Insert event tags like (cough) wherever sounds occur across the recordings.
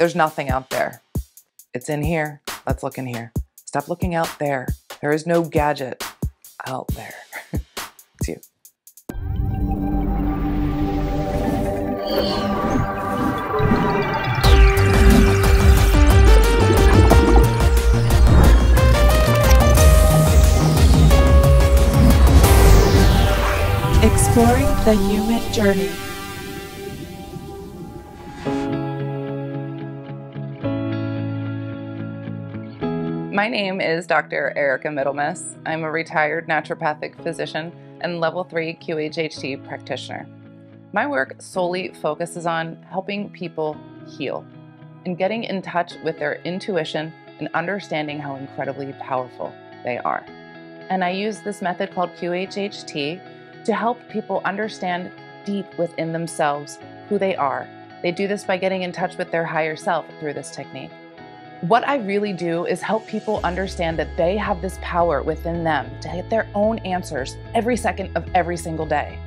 There's nothing out there. It's in here. Let's look in here. Stop looking out there. There is no gadget out there. (laughs) it's you. Exploring the human journey. My name is Dr. Erica Middlemiss. I'm a retired naturopathic physician and level 3 QHHT practitioner. My work solely focuses on helping people heal and getting in touch with their intuition and understanding how incredibly powerful they are. And I use this method called QHHT to help people understand deep within themselves who they are. They do this by getting in touch with their higher self through this technique. What I really do is help people understand that they have this power within them to get their own answers every second of every single day.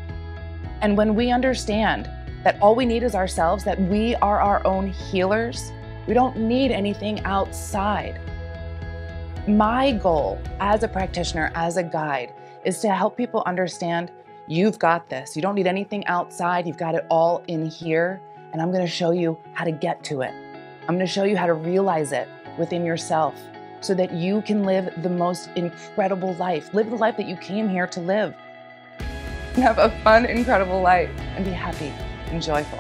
And when we understand that all we need is ourselves, that we are our own healers, we don't need anything outside. My goal as a practitioner, as a guide, is to help people understand You've got this. You don't need anything outside. You've got it all in here. And I'm going to show you how to get to it. I'm going to show you how to realize it within yourself so that you can live the most incredible life. Live the life that you came here to live. Have a fun, incredible life and be happy and joyful.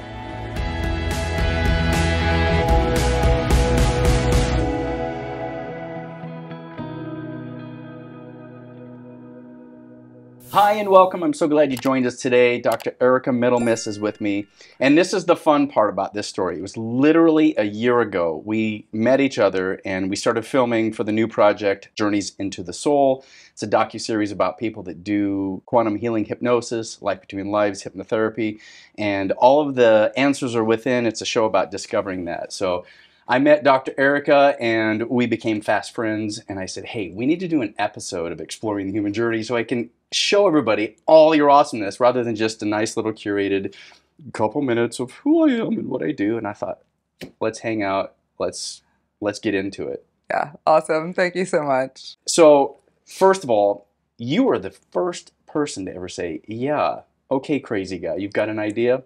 Hi and welcome. I'm so glad you joined us today. Dr. Erica Middlemiss is with me. And this is the fun part about this story. It was literally a year ago. We met each other and we started filming for the new project, Journeys into the Soul. It's a docu-series about people that do quantum healing hypnosis, life between lives, hypnotherapy, and all of the answers are within. It's a show about discovering that. So I met Dr. Erica and we became fast friends and I said, hey, we need to do an episode of Exploring the Human Journey so I can show everybody all your awesomeness rather than just a nice little curated couple minutes of who I am and what I do. And I thought, let's hang out, let's let's get into it. Yeah, awesome. Thank you so much. So first of all, you are the first person to ever say, yeah, okay, crazy guy, you've got an idea?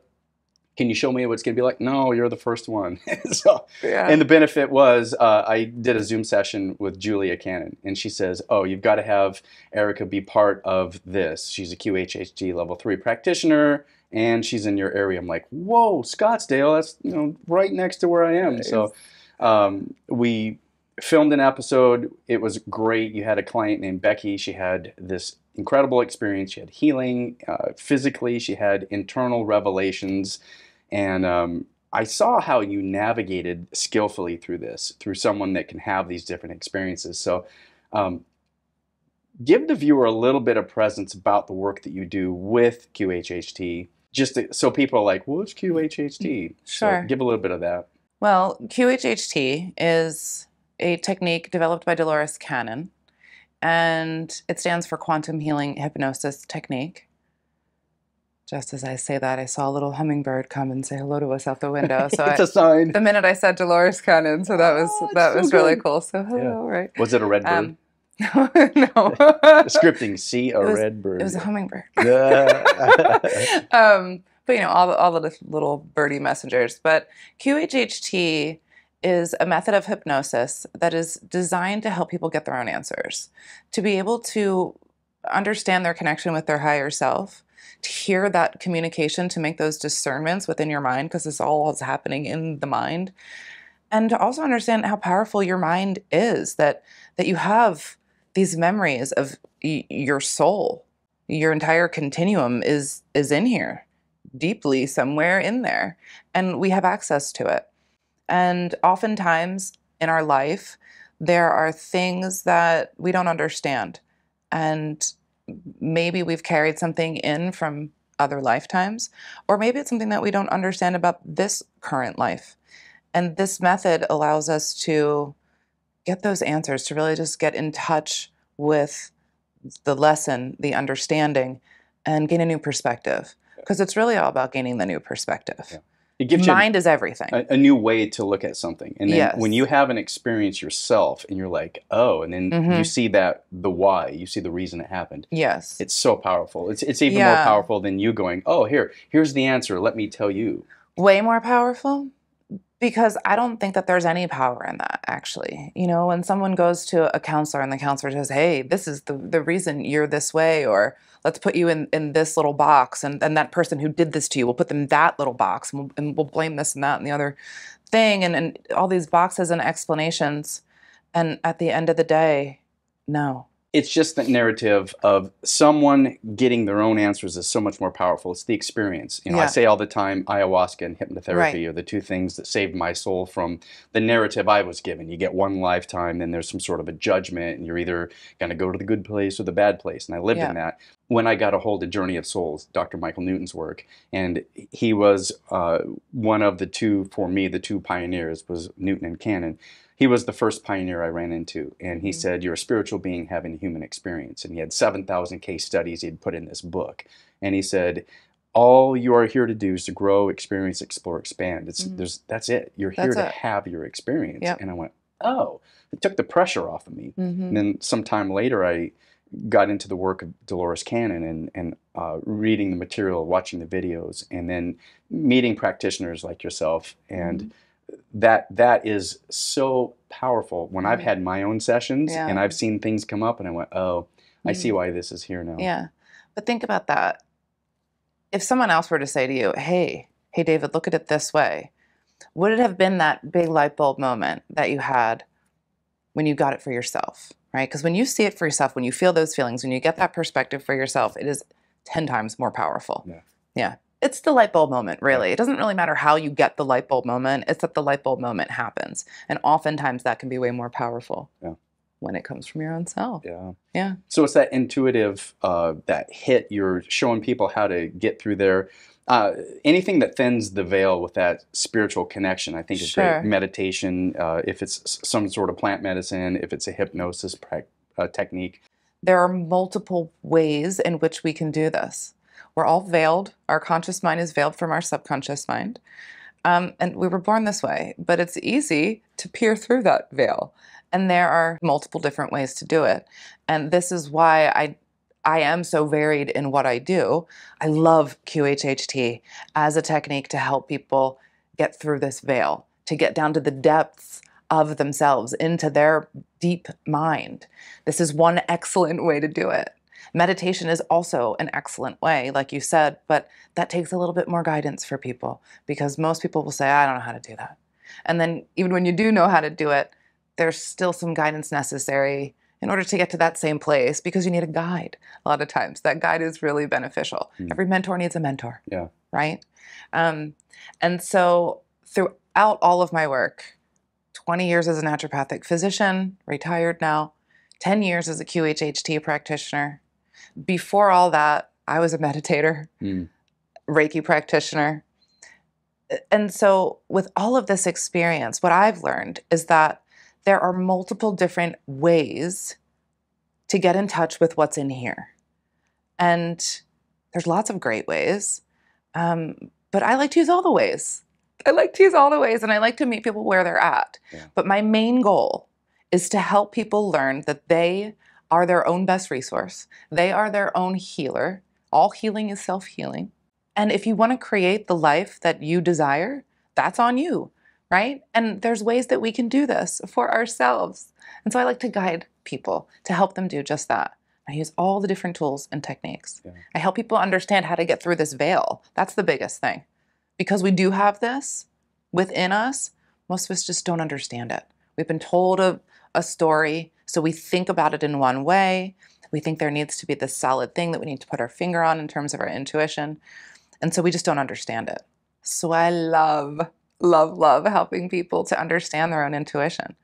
Can you show me what it's going to be like? No, you're the first one. (laughs) so, yeah. And the benefit was uh, I did a Zoom session with Julia Cannon, and she says, oh, you've got to have Erica be part of this. She's a QHHT level three practitioner, and she's in your area. I'm like, whoa, Scottsdale, that's you know right next to where I am. So um, we filmed an episode. It was great. You had a client named Becky. She had this incredible experience. She had healing uh, physically. She had internal revelations. And um, I saw how you navigated skillfully through this, through someone that can have these different experiences. So, um, give the viewer a little bit of presence about the work that you do with QHHT, just to, so people are like, "What's QHHT?" Sure. So give a little bit of that. Well, QHHT is a technique developed by Dolores Cannon, and it stands for Quantum Healing Hypnosis Technique. Just as I say that, I saw a little hummingbird come and say hello to us out the window. So (laughs) it's I, a sign. The minute I said Dolores Cannon, so that was oh, that was so really cool. So hello, yeah. right? Was it a red bird? Um, (laughs) no. (laughs) Scripting, see a was, red bird. It was a hummingbird. um, but you know, all the, all the little birdie messengers. But QHHT is a method of hypnosis that is designed to help people get their own answers, to be able to understand their connection with their higher self to hear that communication, to make those discernments within your mind, because this all is happening in the mind. And to also understand how powerful your mind is, that that you have these memories of your soul. Your entire continuum is is in here, deeply somewhere in there. And we have access to it. And oftentimes in our life, there are things that we don't understand. And maybe we've carried something in from other lifetimes, or maybe it's something that we don't understand about this current life. And this method allows us to get those answers, to really just get in touch with the lesson, the understanding, and gain a new perspective. Because it's really all about gaining the new perspective. Yeah. It gives you Mind is everything. a, a new way to look at something. And then Yes. when you have an experience yourself and you're like, oh, and then Mhm. you see that the why, you see the reason it happened. yes. It's so powerful. It's it's even more powerful than you going, oh, here, here's the answer. Let me tell you. way more powerful because I don't think that there's any power in that actually. You know, when someone goes to a counselor and the counselor says, "Hey, this is the the reason you're this way," or "Let's put you in in this little box," and and that person who did this to you, we'll put them in that little box, and we'll, and we'll blame this and that and the other thing, and and all these boxes and explanations, and at the end of the day, no. It's just that narrative of someone getting their own answers is so much more powerful. It's the experience. You know, I say all the time, ayahuasca and hypnotherapy Right. are the two things that saved my soul from the narrative I was given. You get one lifetime, then there's some sort of a judgment, and you're either going to go to the good place or the bad place. And I lived Yeah. in that. When I got a hold of Journey of Souls, Dr. Michael Newton's work, and he was uh, one of the two, for me, the two pioneers was Newton and Cannon he was the first pioneer I ran into, and he Mhm. said, "You're a spiritual being having a human experience." And he had seven thousand case studies he'd put in this book, and he said, "All you are here to do is to grow, experience, explore, expand. It's Mhm. there's that's it. You're here That's to it. have your experience." Yep. And I went, "Oh!" It took the pressure off of me. Mm-hmm. And then sometime later, I got into the work of Dolores Cannon and and uh, reading the material, watching the videos, and then meeting practitioners like yourself and Mm-hmm. That that is so powerful when I've Mhm. had my own sessions Yeah. and I've seen things come up and I went, oh, I see why this is here now. Yeah. But think about that. If someone else were to say to you, hey, hey, David, look at it this way, would it have been that big light bulb moment that you had when you got it for yourself? Right? Because when you see it for yourself, when you feel those feelings, when you get that perspective for yourself, it is 10 times more powerful. Yeah. Yeah. It's the light bulb moment, really. It doesn't really matter how you get the light bulb moment, it's that the light bulb moment happens. And oftentimes that can be way more powerful Yeah. when it comes from your own self. Yeah. Yeah. So it's that intuitive, uh, that hit. You're showing people how to get through there. Uh, anything that thins the veil with that spiritual connection, I think is Sure. great. Meditation, uh, if it's some sort of plant medicine, if it's a hypnosis prac uh, technique. there are multiple ways in which we can do this. We're all veiled. Our conscious mind is veiled from our subconscious mind. Um, and we were born this way, but it's easy to peer through that veil. And there are multiple different ways to do it. And this is why I I am so varied in what I do. I love QHHT as a technique to help people get through this veil, to get down to the depths of themselves, into their deep mind. This is one (laughs) excellent way to do it. Meditation is also an excellent way, like you said, but that takes a little bit more guidance for people because most people will say, I don't know how to do that. And then, even when you do know how to do it, there's still some guidance necessary in order to get to that same place because you need a guide a lot of times. That guide is really beneficial. Mm. Every mentor needs a mentor. Yeah. Right? Um, and so, throughout all of my work, 20 years as a naturopathic physician, retired now, 10 years as a QHHT practitioner. Before all that, I was a meditator, Mm. Reiki practitioner. And so, with all of this experience, what I've learned is that there are multiple different ways to get in touch with what's in here. And there's lots of great ways. Um, but I like to use all the ways. I like to use all the ways and I like to meet people where they're at. Yeah. But my main goal is to help people learn that they are their own best resource. They are their own healer. All healing is self healing. And if you want to create the life that you desire, that's on you, right? And there's ways that we can do this for ourselves. And so I like to guide people to help them do just that. I use all the different tools and techniques. Yeah. I help people understand how to get through this veil. That's the biggest thing. Because we do have this within us, most of us just don't understand it. We've been told a, a story, so we think about it in one way. We think there needs to be this solid thing that we need to put our finger on in terms of our intuition. And so we just don't understand it. So I love, love, love helping people to understand their own intuition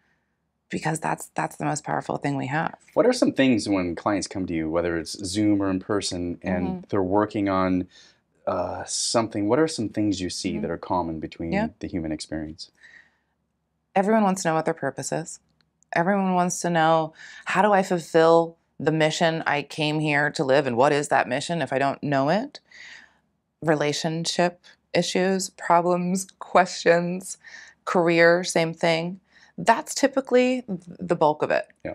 because that's that's the most powerful thing we have. What are some things when clients come to you, whether it's Zoom or in person, and Mm-hmm. they're working on uh, something? What are some things you see Mhm. that are common between Yeah. the human experience? Everyone wants to know what their purpose is. Everyone wants to know how do I fulfill the mission I came here to live and what is that mission if I don't know it? Relationship issues, problems, questions, career, same thing. That's typically the bulk of it. Yeah.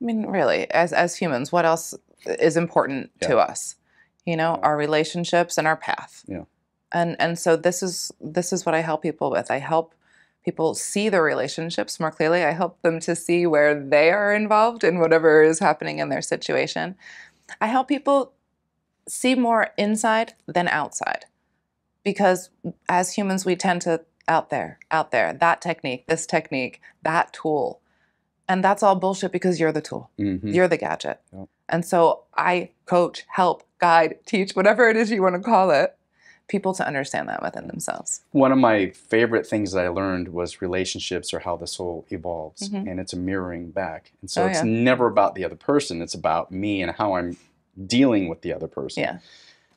I mean, really, as as humans, what else is important to us? You know, our relationships and our path. Yeah. And and so this is this is what I help people with. I help people see their relationships more clearly. I help them to see where they are involved in whatever is happening in their situation. I help people see more inside than outside. Because as humans, we tend to out there, out there, that technique, this technique, that tool. And that's all bullshit because you're the tool. Mhm. You're the gadget. Yep. And so I coach, help, guide, teach, whatever it is you want to call it, people to understand that within themselves. One of my favorite things that I learned was relationships or how the soul evolves, Mhm. and it's a mirroring back. And so Oh, it's yeah. never about the other person; it's about me and how I'm dealing with the other person. Yeah.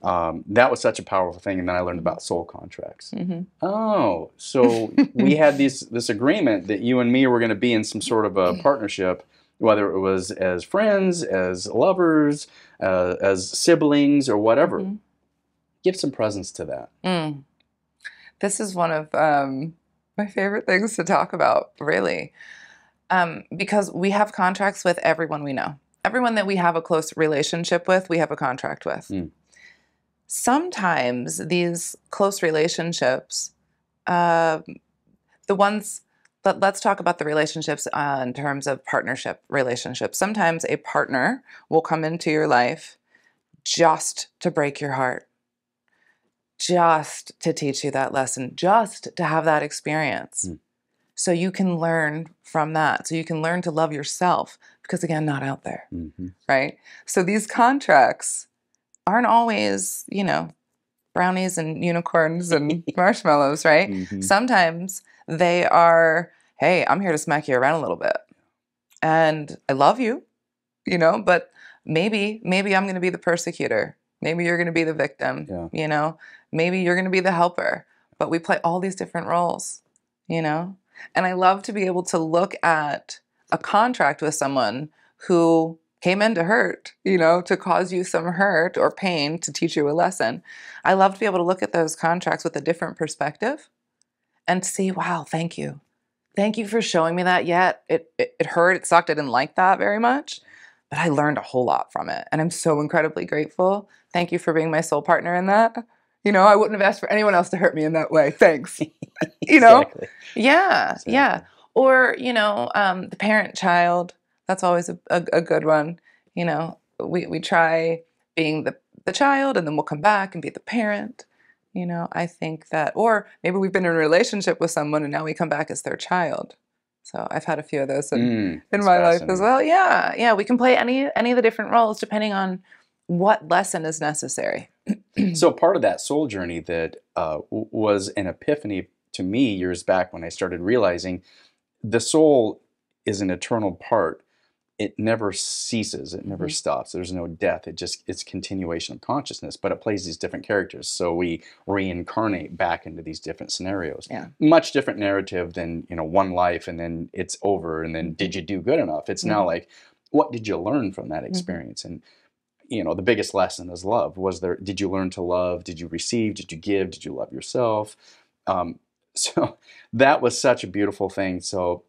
Um, that was such a powerful thing, and then I learned about soul contracts. hmm Oh, so (laughs) we had these this agreement that you and me were going to be in some sort of a (laughs) partnership, whether it was as friends, as lovers, uh, as siblings, or whatever. Mhm. Give some presence to that. Mm. This is one of um, my favorite things to talk about, really, um, because we have contracts with everyone we know. Everyone that we have a close relationship with, we have a contract with. Mm. Sometimes these close relationships, uh, the ones, let, let's talk about the relationships uh, in terms of partnership relationships. Sometimes a partner will come into your life just to break your heart just to teach you that lesson, just to have that experience. Mm. So you can learn from that. So you can learn to love yourself because, again, not out there, hmm right? So these contracts aren't always, you know, brownies and unicorns and (laughs) marshmallows, right? Mhm. Sometimes they are, hey, I'm here to smack you around a little bit. And I love you, you know, but maybe, maybe I'm going to be the persecutor. Maybe you're going to be the victim, Yeah. you know, maybe you're going to be the helper. But we play all these different roles, you know? And I love to be able to look at a contract with someone who came in to hurt, you know, to cause you some hurt or pain to teach you a lesson. I love to be able to look at those contracts with a different perspective and see, wow, thank you. Thank you for showing me that. Yet it, it, it hurt, it sucked, I didn't like that very much, but I learned a whole lot from it. And I'm so incredibly grateful. Thank you for being my soul partner in that. You know, I wouldn't have asked for anyone else to hurt me in that way. Thanks. (laughs) (laughs) you know? Exactly. Yeah, yeah. Or, you know, um, the parent child, that's always a, a, a good one. You know, we, we try being the, the child and then we'll come back and be the parent. You know, I think that, or maybe we've been in a relationship with someone and now we come back as their child. So I've had a few of those in, Mm, in my life as well. Yeah, yeah. We can play any any of the different roles depending on what lesson is necessary. (clears throat) so part of that soul journey that uh, was an epiphany to me years back when I started realizing the soul is an eternal part. It never ceases. It never Mhm. stops. There's no death. It just it's continuation of consciousness. But it plays these different characters. So we reincarnate back into these different scenarios. Yeah. Much different narrative than you know one life and then it's over and then did you do good enough? It's now Mhm. like what did you learn from that experience and you know the biggest lesson is love was there did you learn to love did you receive did you give did you love yourself um, (laughs) so that was such a beautiful thing so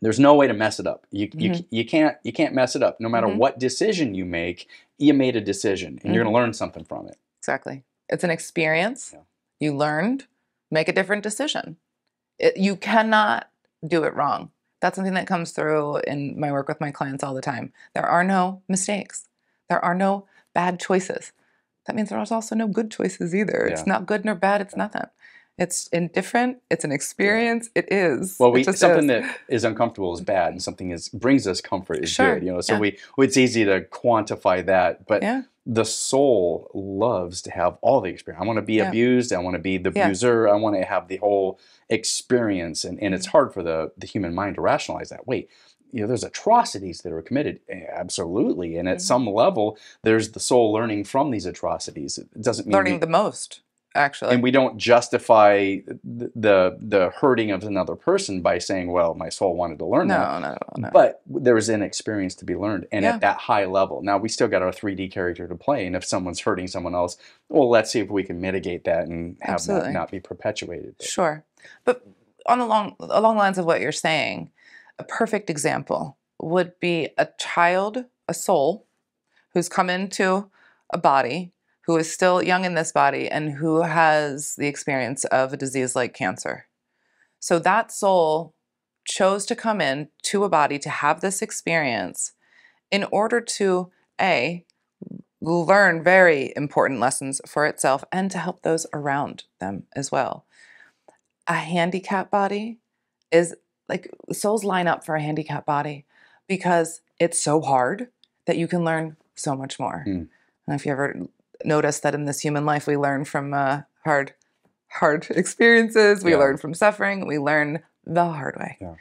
there's no way to mess it up you, you, you can't you can't mess it up no matter Mhm. what decision you make you made a decision and you're going to learn something from it Exactly. It's an experience. Yeah. You learned, make a different decision. It, you cannot do it wrong. That's something that comes through in my work with my clients all the time. There are no mistakes, there are no bad choices. That means there's also no good choices either. It's not good nor bad, it's nothing. It's indifferent, it's an experience, it is. well we just something is. that is uncomfortable is bad and something is brings us comfort is Sure, good you know so yeah. we it's easy to quantify that but Yeah. the soul loves to have all the experience. I want to be Yeah. abused. I want to be the abuser. I want to have the whole experience. And, and it's Mm-hmm. hard for the, the human mind to rationalize that. Wait, you know, there's atrocities that are committed. Eh, Absolutely. And at Mhm. some level, there's the soul learning from these atrocities. It doesn't mean learning we- the most. Actually. and we don't justify the, the the hurting of another person by saying, "Well, my soul wanted to learn that." no, no, no, no. But there's an experience to be learned, and Yeah. at that high level. Now we still got our 3D character to play, and if someone's hurting someone else, well, let's see if we can mitigate that and have that not be perpetuated. Sure. But on along along the lines of what you're saying, a perfect example would be a child, a soul, who's come into a body, who is still young in this body, and who has the experience of a disease like cancer. So that soul chose to come in to a body to have this experience in order to a learn very important lessons for itself and to help those around them as well a handicap body is like souls line up for a handicap body because it's so hard that you can learn so much more. Hmm. I if you ever noticed that in this human life we learn from uh, hard, hard (laughs) experiences. We Yeah. learn from suffering. We learn the hard way. Yeah.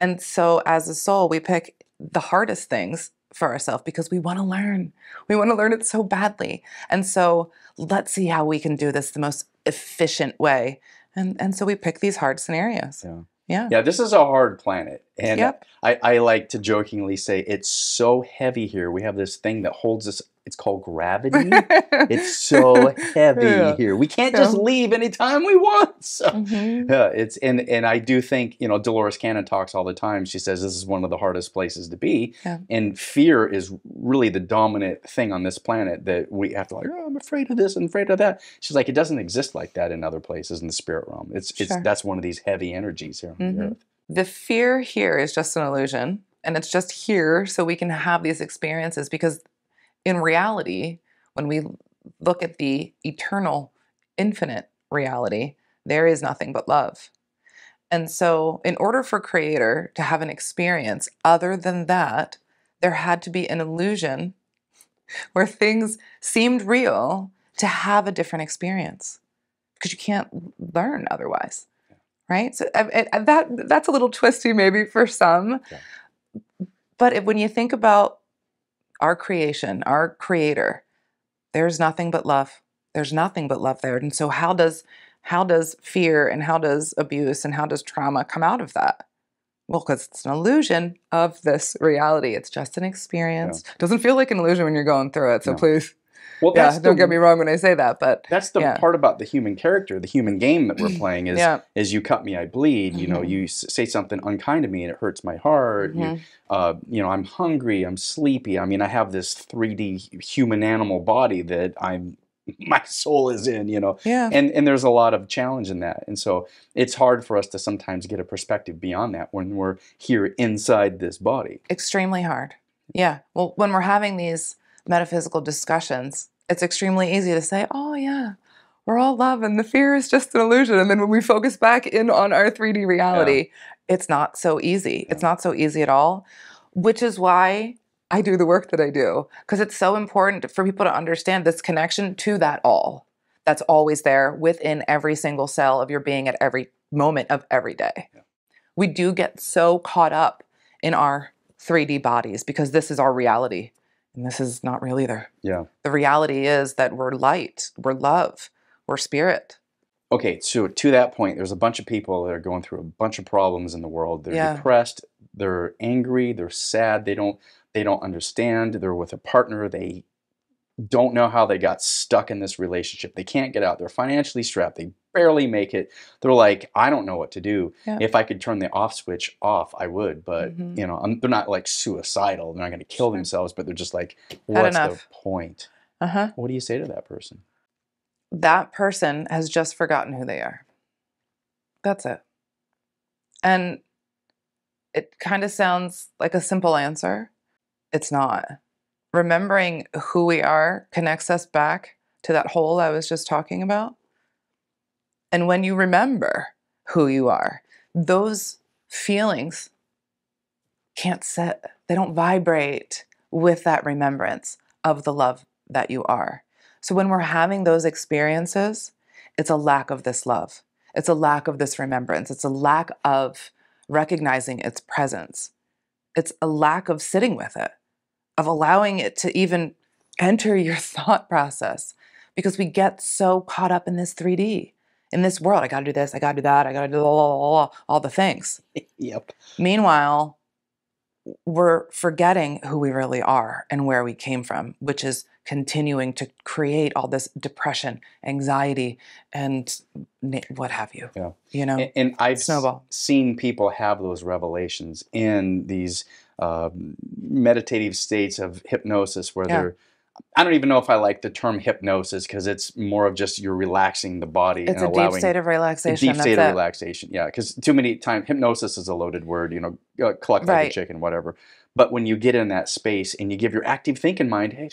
And so, as a soul, we pick the hardest things for ourselves because we want to learn. We want to learn it so badly. And so, let's see how we can do this the most efficient way. And and so we pick these hard scenarios. Yeah. Yeah. Yeah, this is a hard planet, and Yep. I, I like to jokingly say it's so heavy here. We have this thing that holds us. It's called gravity. (laughs) it's so heavy Yeah. here. We can't just leave anytime we want. (laughs) So, Mhm. yeah, it's and and I do think you know Dolores Cannon talks all the time. She says this is one of the hardest places to be, Yeah. and fear is really the dominant thing on this planet that we have to like. Oh, I'm afraid of this I'm afraid of that. She's like, it doesn't exist like that in other places in the spirit realm. It's it's that's one of these heavy energies here on the Mhm. earth. The fear here is just an illusion, and it's just here so we can have these experiences because in reality, when we look at the eternal, infinite reality, there is nothing but love. And so, in order for Creator to have an experience other than that, there had to be an illusion (laughs) where things seemed real to have a different experience because you can't learn otherwise. Right? So, I- I- that, that's a little twisty maybe for some. Yeah. But if, when you think about our creation, our creator, there's nothing but love. There's nothing but love there. And so how does how does fear and how does abuse and how does trauma come out of that? Well, because it's an illusion of this reality. It's just an experience. Doesn't feel like an illusion when you're going through it. So No. please, Well, yeah, don't the- get me wrong when I say that. But That's the Yeah. part about the human character, the human game that we're (clears throat) playing is yeah, is you cut me, I bleed. You know, Mhm. you say something unkind to me and it hurts my heart. You, Mhm. uh, you know, I'm hungry, I'm sleepy. I mean, I have this 3D human animal body that I'm (laughs) my soul is in. You know, yeah, and and there's a lot of challenge in that, and so it's hard for us to sometimes get a perspective beyond that when we're here inside this body. extremely hard. Yeah. Well, when we're having these metaphysical discussions, it's extremely easy to say, "Oh yeah, we're all love, and the fear is just an illusion." And then when we focus back in on our 3D reality, it's not so easy. It's not so easy at all. Which is why I do the work that I do because it's so important for people to understand this connection to that all that's always there within every single cell of your being at every moment of every day. Yeah. We do get so caught up in our 3D bodies because this is our reality. And this is not real either. Yeah. The reality is that we're light, we're love, we're spirit. Okay, so to that point, there's a bunch of people that are going through a bunch of problems in the world. They're Yeah. depressed, they're angry, they're sad, they don't they don't understand, they're with a partner, they don't know how they got stuck in this relationship. They can't get out. They're financially strapped. They barely make it. They're like, I don't know what to do. Yeah. If I could turn the off switch off, I would. But Mhm. you know, I'm, they're not like suicidal. They're not going to kill themselves. But they're just like, what's the point? Uh-huh. What do you say to that person? that person has just forgotten who they are. That's it. And it kind of sounds like a simple answer. It's not. Remembering who we are connects us back to that hole I was just talking about. And when you remember who you are, those feelings can't sit, they don't vibrate with that remembrance of the love that you are. So when we're having those experiences, it's a lack of this love. It's a lack of this remembrance. It's a lack of recognizing its presence. It's a lack of sitting with it, of allowing it to even enter your (laughs) thought process. because we get so caught up in this 3D, in this world. I got to do this, I got to do that, I got to do all, all the things. (laughs) Yep. Meanwhile, we're forgetting who we really are and where we came from, which is continuing to create all this depression, anxiety, and what have you. Yeah. You know, And, and I've Snowball. seen people have those revelations in these um meditative states of hypnosis where Yeah. they're. I don't even know if I like the term hypnosis because it's more of just you're relaxing the body it's and a deep state of a relaxation. deep state that's of it. relaxation. Yeah, because too many times hypnosis is a loaded word. You know, uh, cluck like a chicken, whatever. But when you get in that space and you give your active thinking mind, hey,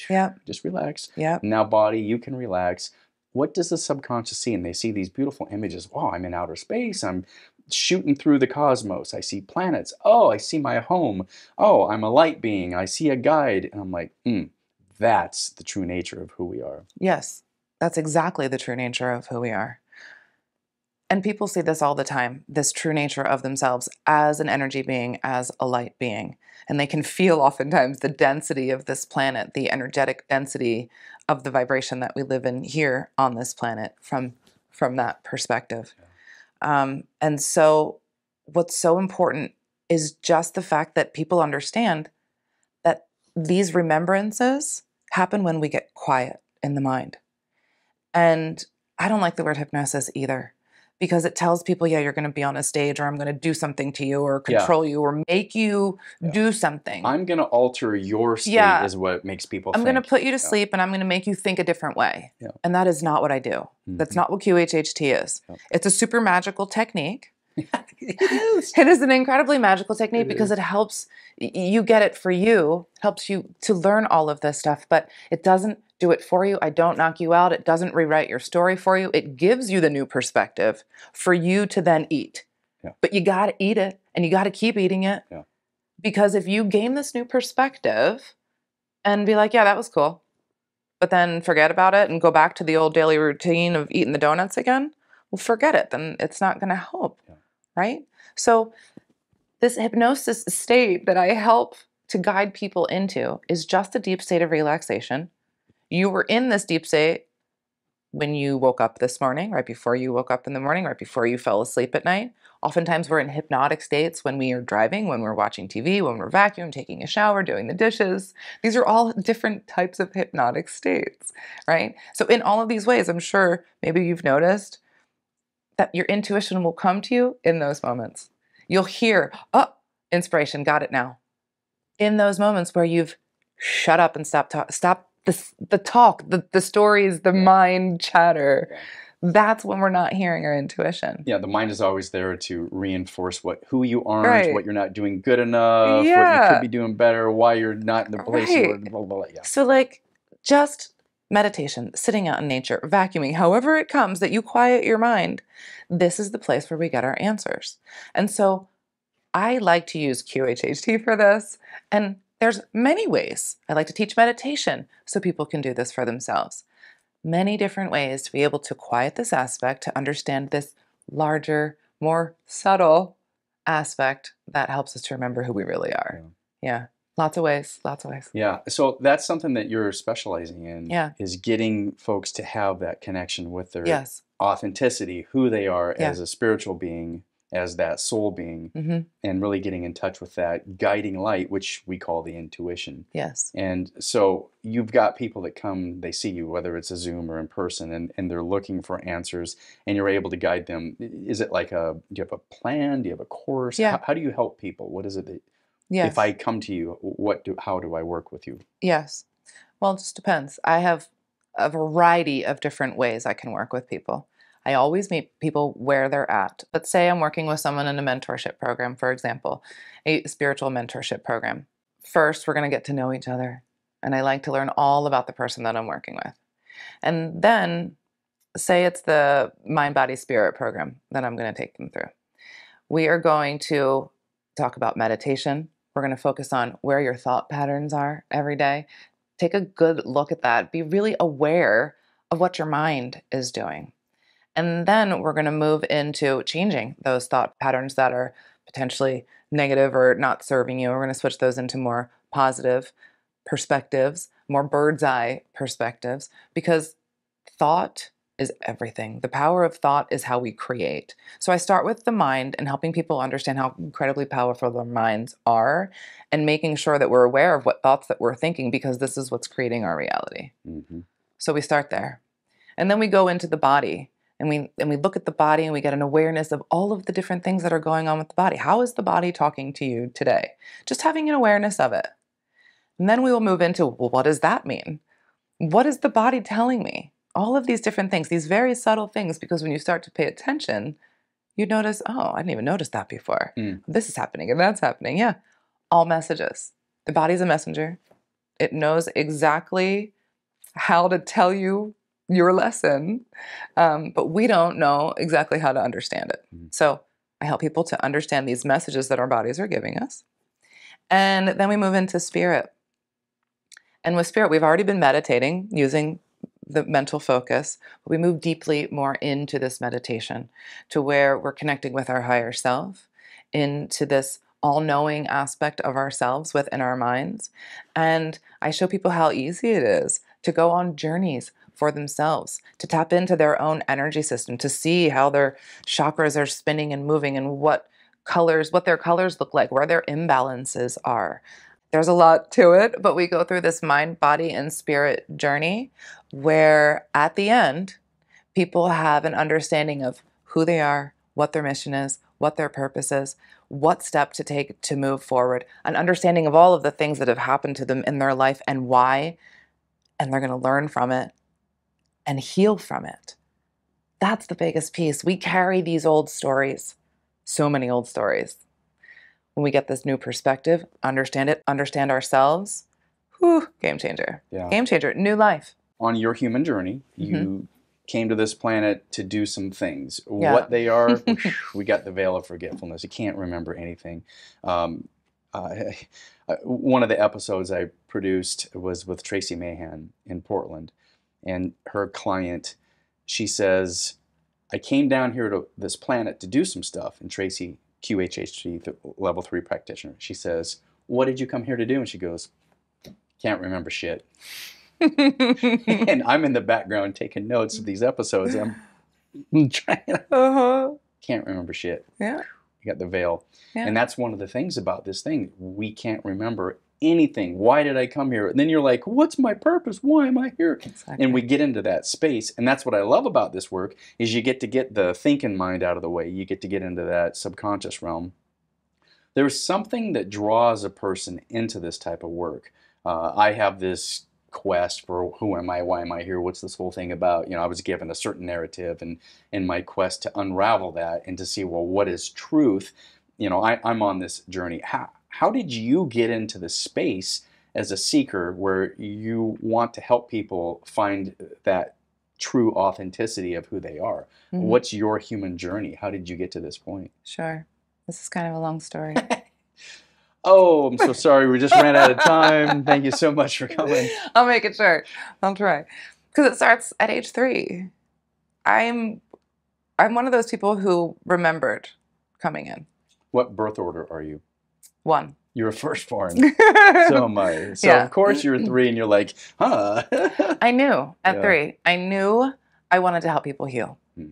just relax. Yeah. Now, body, you can relax. What does the subconscious see? And they see these beautiful images. Wow, I'm in outer space. I'm shooting through the cosmos. I see planets. Oh, I see my home. Oh, I'm a light being. I see a guide. And I'm like, mm, that's the true nature of who we are. Yes, that's exactly the true nature of who we are. And people see this all the time this true nature of themselves as an energy being, as a light being. And they can feel (laughs) oftentimes the density of this planet, the energetic density of the vibration that we live in here on this planet from, from that perspective. Um, and so, what's so important is just the fact that people understand that these remembrances happen when we get quiet in the mind. And I don't like the word hypnosis either because it tells people, yeah, you're going to be on a stage or I'm going to do something to you or Yeah. control you or make you Yeah. do something. I'm going to alter your state, Yeah. is what makes people I'm going to put you to sleep and I'm going to make you think a different way. Yeah. And that is not what I do. That's Mhm. not what QHHT is. Yeah. It's a super magical technique. (laughs) it is. It is an incredibly magical technique It because is. it helps you get it for you, helps you to learn all of this stuff, but it doesn't do it for you. I don't knock you out. It doesn't rewrite your story for you. It gives you the new perspective for you to then eat. Yeah. But you got to eat it and you got to keep eating it. Yeah. Because if you gain this new perspective and be like, yeah, that was cool, but then forget about it and go back to the old daily routine of eating the donuts again, well, forget it. Then it's not going to help. Right? So, this hypnosis state that I help to guide people into is just a deep state of relaxation. You were in this deep state when you woke up this morning, right before you woke up in the morning, right before you fell asleep at night. Oftentimes, we're in hypnotic states when we are driving, when we're watching TV, when we're vacuuming, taking a shower, doing the dishes. These are all (laughs) different types of hypnotic states, right? So, in all of these ways, I'm sure maybe you've noticed that your intuition will come to you in those moments. You'll hear, oh, inspiration, got it now. In those moments where you've shut up and stop talk, stop the, the talk, the, the stories, the Yeah. mind chatter. Yeah. That's when we're not hearing our intuition. Yeah, the mind is always there to reinforce what who you aren't, Right. what you're not doing good enough, what you could be doing better, why you're not in the place you were. Right. Blah, blah, blah. Yeah. So, like, just meditation, sitting out in nature, vacuuming, however it comes that you quiet your mind, this is the place where we get our answers. And so, I like to use QHHT for this. And there's many ways. I like to teach meditation so people can do this for themselves. Many different ways to be able to quiet this aspect, to understand this larger, more subtle aspect that helps us to remember who we really are. Yeah. Lots of ways, lots of ways. Yeah, so that's something that you're specializing in. Yeah. Is getting folks to have that connection with their Yes. authenticity, who they are Yeah. as a spiritual being, as that soul being, hmm and really getting in touch with that guiding light, which we call the intuition. Yes. And so you've got people that come, they see you, whether it's a Zoom or in person, and, and they're looking for answers, and you're able to guide them. Is it like a, do you have a plan? Do you have a course? Yeah. How, how do you help people? What is it that, Yes. if I come to you, what do, how do I work with you? Yes. Well, it just depends. I have a variety of different ways I can work with people. I always meet people where they're at. Let's say I'm working with someone in a mentorship program, for example, a spiritual mentorship program. First, we're going to get to know each other. And I like to learn all about the person that I'm working with. And then, say it's the mind, body, spirit program that I'm going to take them through. We are going to talk about meditation. We're going to focus on where your thought patterns are every day. Take a good look at that. Be really aware of what your mind is doing. And then we're going to move into changing those thought patterns that are potentially negative or not serving you. We're going to switch those into more positive perspectives, more bird's eye perspectives, because thought is everything. The power of thought is how we create. So I start with the mind and helping people understand how incredibly powerful their minds are and making sure that we're aware of what thoughts that we're thinking because this is what's creating our reality. hmm So we start there. And then we go into the body and we and we look at the body and we get an awareness of all of the different things that are going on with the body. How is the body talking to you today? Just having an awareness of it. And then we will move into well, what does that mean? What is the body telling me? All of these different things, these very subtle things, because when you start to pay attention, you notice, oh, I didn't even notice that before. Mm. This is happening and that's happening. Yeah. All messages. The body's a messenger. It knows exactly how to tell you your lesson, um, but we don't know exactly how to understand it. Mhm. So I help people to understand these messages that our bodies are giving us. And then we move into spirit. And with spirit, we've already been meditating using the mental focus, we move deeply more into this meditation to where we're connecting with our higher self, into this all knowing aspect of ourselves within our minds. And I show people how easy it is to go on journeys for themselves, to tap into their own energy system, to see how their chakras are spinning and moving and what colors, what their colors look like, where their imbalances are. There's a lot to it, but we go through this mind, body, and spirit journey where at the end, people have an understanding of who they are, what their mission is, what their purpose is, what step to take to move forward, an understanding of all of the things that have happened to them in their life and why, and they're going to learn from it and heal from it. That's the biggest piece. We carry these old stories, so many old stories. When we get this new perspective, understand it, understand ourselves, whew, game changer. Yeah. Game changer, new life. On your human journey, you Mm-hmm. came to this planet to do some things. Yeah. What they are, (laughs) we got the veil of forgetfulness. You can't remember anything. Um, (laughs) uh, one of the episodes I produced was with Tracie Mahan in Portland, and her client, she says, "I came down here to this planet to do some stuff." And Tracie, QHHT, the level three practitioner, she says, "What did you come here to do?" And she goes, "Can't remember shit." (laughs) and I'm in the background taking notes of these episodes. I'm (laughs) trying. uh-huh. Can't remember shit. Yeah. You got the veil. Yeah. And that's one of the things about this thing. We can't remember anything. Why did I come here? And then you're like, what's my purpose? Why am I here? Exactly. And we get into that space. And that's what I love about this work is you get to get the thinking mind out of the way. You get to get into that subconscious realm. There's something that draws a person into this type of work. Uh, I have this quest for who am I, why am I here, what's this whole thing about? You know, I was given a certain narrative and in my quest to unravel that and to see, well, what is truth? You know, I, I'm on this journey. How, how did you get into the space as a seeker where you want to help people find that true authenticity of who they are? Mhm. What's your human journey? How did you get to this point? Sure. This is kind of a long story. (laughs) Oh, I'm so sorry. We just ran out of time. Thank you so much for coming. (laughs) I'll make it short. I'll try. Because it starts at age three. I'm I'm one of those people who remembered coming in. What birth order are you? One. You're a firstborn. (laughs) (laughs) So am I. So Yeah. of course you're three, and you're like, huh? (laughs) I knew at Yeah. three. I knew I wanted to help people heal. Hmm.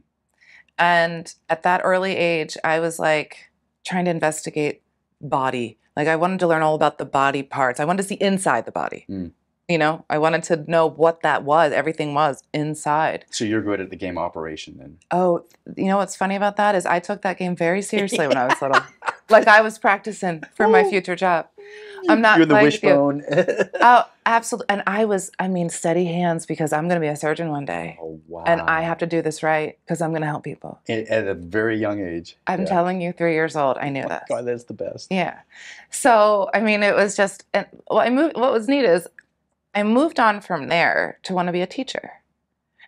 And at that early age, I was like trying to investigate body. Like I wanted to learn all about the body parts. I wanted to see inside the body. Hmm. You know, I wanted to know what that was. Everything was inside. so you're good at the game operation then. Oh, you know what's funny about that is I took that game very seriously when I was little. Like I was practicing for my future job. I'm not You're the you. wishbone. (laughs) Oh, absolutely. And I was, I mean, steady hands because I'm going to be a surgeon one day. oh wow. And I have to do this right because I'm going to help people. at, at a very young age. I'm Yeah. telling you, three years old, I knew Oh my this. God, that's the best. Yeah. So, I mean, it was just, and what I moved, what was neat is I moved on from there to want to be a teacher.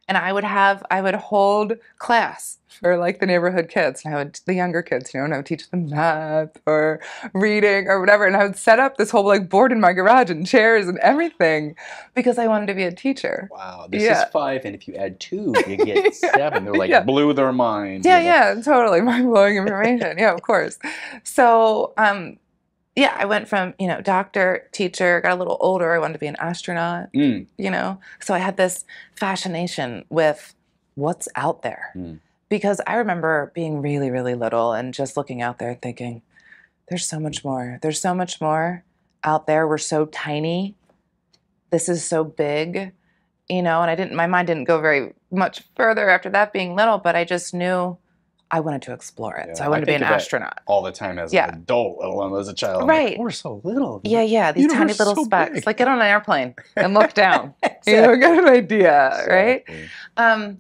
And I would have, I would hold class for like the neighborhood kids, and I would, the younger kids, you know, and I would teach them math or reading or whatever. And I would set up this whole like board in my garage and chairs and everything because I wanted to be a teacher. Wow, this Yeah. is five, and if you add two, you (laughs) get seven. They're like Yeah. blew their mind. Yeah, you know. yeah, totally (laughs) mind blowing information. yeah, of course. So, um, yeah, I went from, you know, doctor, teacher, got a little older. I wanted to be an astronaut, Mm. you know? So I had this fascination with what's out there. Mm. Because I remember being really, really little and just looking out there and thinking, there's so much more. There's so much more out there. We're so tiny. This is so big, you know? And I didn't, my mind didn't go very much further after that being little, but I just knew I wanted to explore it. Yeah, so I I wanted to be an astronaut. All the time as Yeah. an adult, let alone as a child. Right. Like, We're so little. Yeah, yeah, these tiny little so specks. big. Like get on an airplane (laughs) and look down. (laughs) You know, get an idea, right? Um,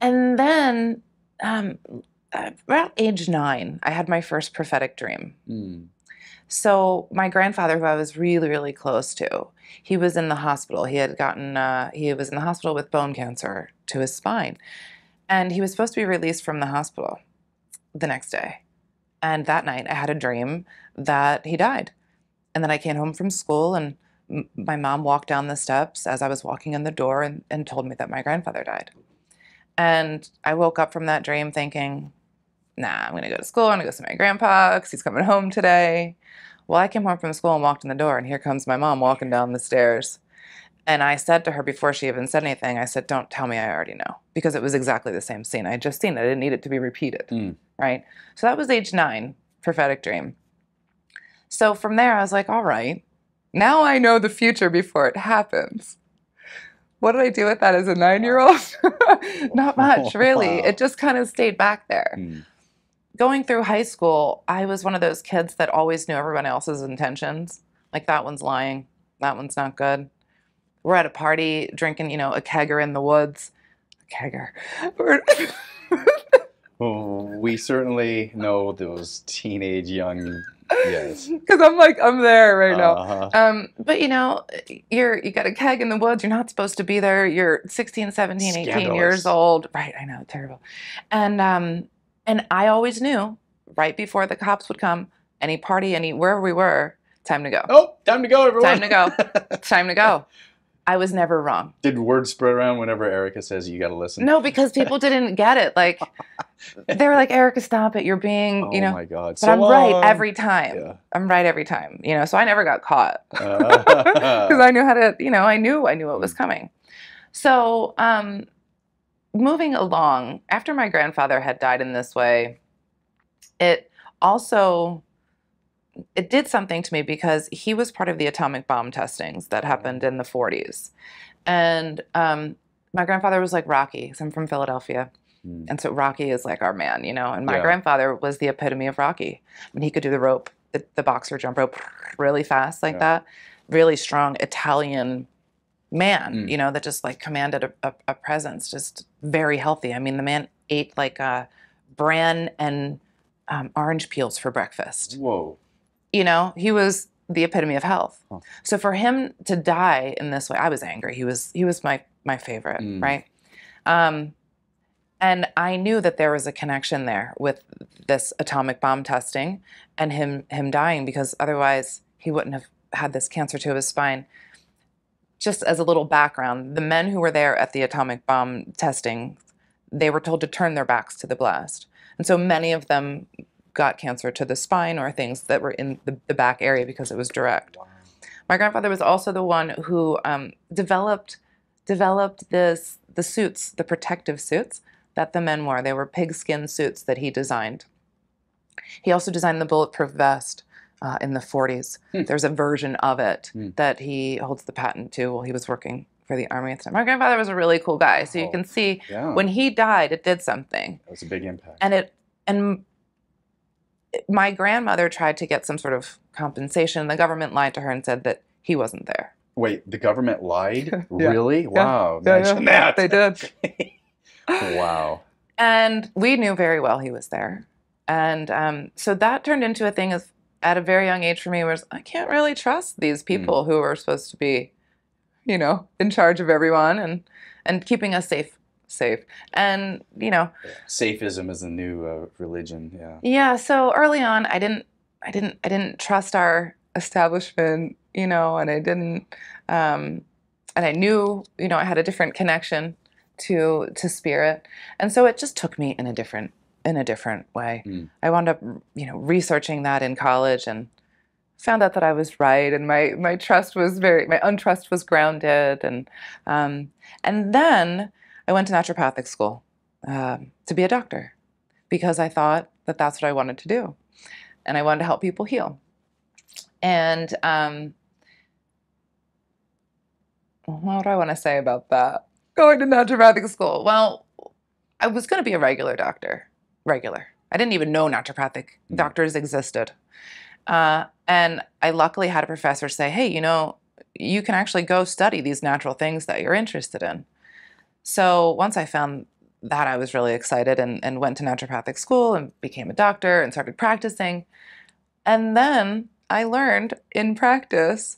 and then um, about age nine, I had my first prophetic dream. Mm. So my grandfather, who I was really, really close to, he was in the hospital. He had gotten, uh, he was in the hospital with bone cancer to his spine, and he was supposed to be released from the hospital the next day. And that night, I had a dream that he died, and then I came home from school, and my mom walked down the steps as I was walking in the door and, and told me that my grandfather died. And I woke up from that dream thinking, nah, I'm going to go to school. I'm going to go see my grandpa because he's coming home today. Well, I came home from school and walked in the door, and here comes my mom walking down the stairs. And I said to her before she even said anything, I said, Don't tell me I already know. Because it was exactly the same scene. I had just seen it. I didn't need it to be repeated. Mm. Right? So that was age nine, prophetic dream. So from there, I was like, All right, now I know the future before it happens. What did I do with that as a nine year old? (laughs) Not much, (laughs) really. Wow. It just kind of stayed back there Mm. going through high school, I was one of those kids that always knew everyone else's intentions. Like that one's lying, that one's not good. We're at a party drinking, you know, a kegger in the woods. A kegger. We certainly know those teenage young. Yes. (laughs) Because I'm like, I'm there right now. Uh-huh. Um, but you know, you're you got a keg in the woods. You're not supposed to be there. You're 16, 17, 18 Scandalous. years old. Right, I know, terrible. And um, and I always knew right before the cops would come, any party, any wherever we were, time to go. Oh, time to go, everyone. Time to go. (laughs) Time to go. I was never wrong. Did word spread around whenever Erica says you got to listen? No, because people didn't get it. Like (laughs) they were like, Erica, stop it. You're being, Oh you know. my God. But so I'm right every time. Yeah. I'm right every time. You know, so I never got caught. (laughs) Uh, (laughs) because I knew how to, you know, I knew I knew what was coming. So, um, moving along, after my grandfather had died in this way, it also it did something to me because he was part of the atomic bomb testings that happened in the 40s, and um, my grandfather was like Rocky. 'cause I'm from Philadelphia. Hmm. And so Rocky is like our man, you know. And my Yeah. grandfather was the epitome of Rocky. I mean, he could do the rope, the, the boxer jump rope really fast like Yeah. that. Really strong Italian man, Mm. you know, that just like commanded a, a, a presence, just very healthy. I mean, the man ate like uh, bran and um, orange peels for breakfast. Whoa. You know, he was the epitome of health. So for him to die in this way, I was angry. He was he was my my favorite, Mm. right? Um, and I knew that there was a connection there with this atomic bomb testing and him him dying because otherwise he wouldn't have had this cancer to his spine. Just as a little background, the men who were there at the atomic bomb testing, they were told to turn their backs to the blast. And so many of them got cancer to the spine or things that were in the, the back area because it was direct. My grandfather was also the one who um, developed developed this the suits, the protective suits that the men wore. They were pigskin suits that he designed. He also designed the bulletproof vest uh, in the 40s. Hmm. There's a version of it Hmm. that he holds the patent to while he was working for the army at the time. My grandfather was a really cool guy, so you can see Yeah. when he died, it did something It was a big impact. and it and my grandmother tried to get some sort of compensation the government lied to her and said that he wasn't there Wait, the government lied? (laughs) Yeah. Really? Wow. Imagine that. they did (laughs) wow. and we knew very well he was there and um, so that turned into a thing of at a very young age for me was i can't really trust these people who are supposed to be you know in charge of everyone and and keeping us safe safe and you know Safism is a new uh, religion. Yeah. Yeah, so early on I didn't I didn't I didn't trust our establishment, you know, and I didn't um and I knew, you know, I had a different connection to to spirit. And so it just took me in a different in a different way. Mm. I wound up, you know, researching that in college and found out that I was right, and my my trust was very my untrust was grounded, and um, and then I went to naturopathic school um, to be a doctor because I thought that that's what I wanted to do, and I wanted to help people heal, and um, what do I want to say about that? Going to naturopathic school. Well, I was going to be a regular doctor, regular. I didn't even know naturopathic Mm. doctors existed. Uh, and I luckily had a professor say, hey, you know, you can actually go study these natural things that you're interested in. So once I found that, I was really excited and, and went to naturopathic school and became a doctor and started practicing. And then I learned in practice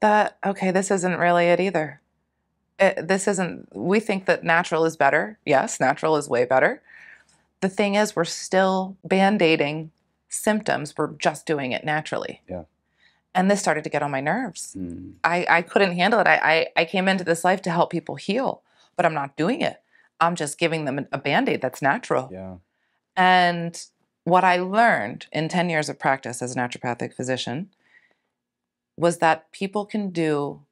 that, okay, this isn't really it either. It, this isn't, we think that natural is better. Yes, natural is way better. The thing is, we're still band aiding symptoms. We're just doing it naturally. Yeah. And this started to get on my nerves. Mm. I, I couldn't handle it. I, I, I came into this life to help people heal, but I'm not doing it. I'm just giving them a band aid that's natural. Yeah. And what I learned in 10 years of practice as a naturopathic physician was that people can do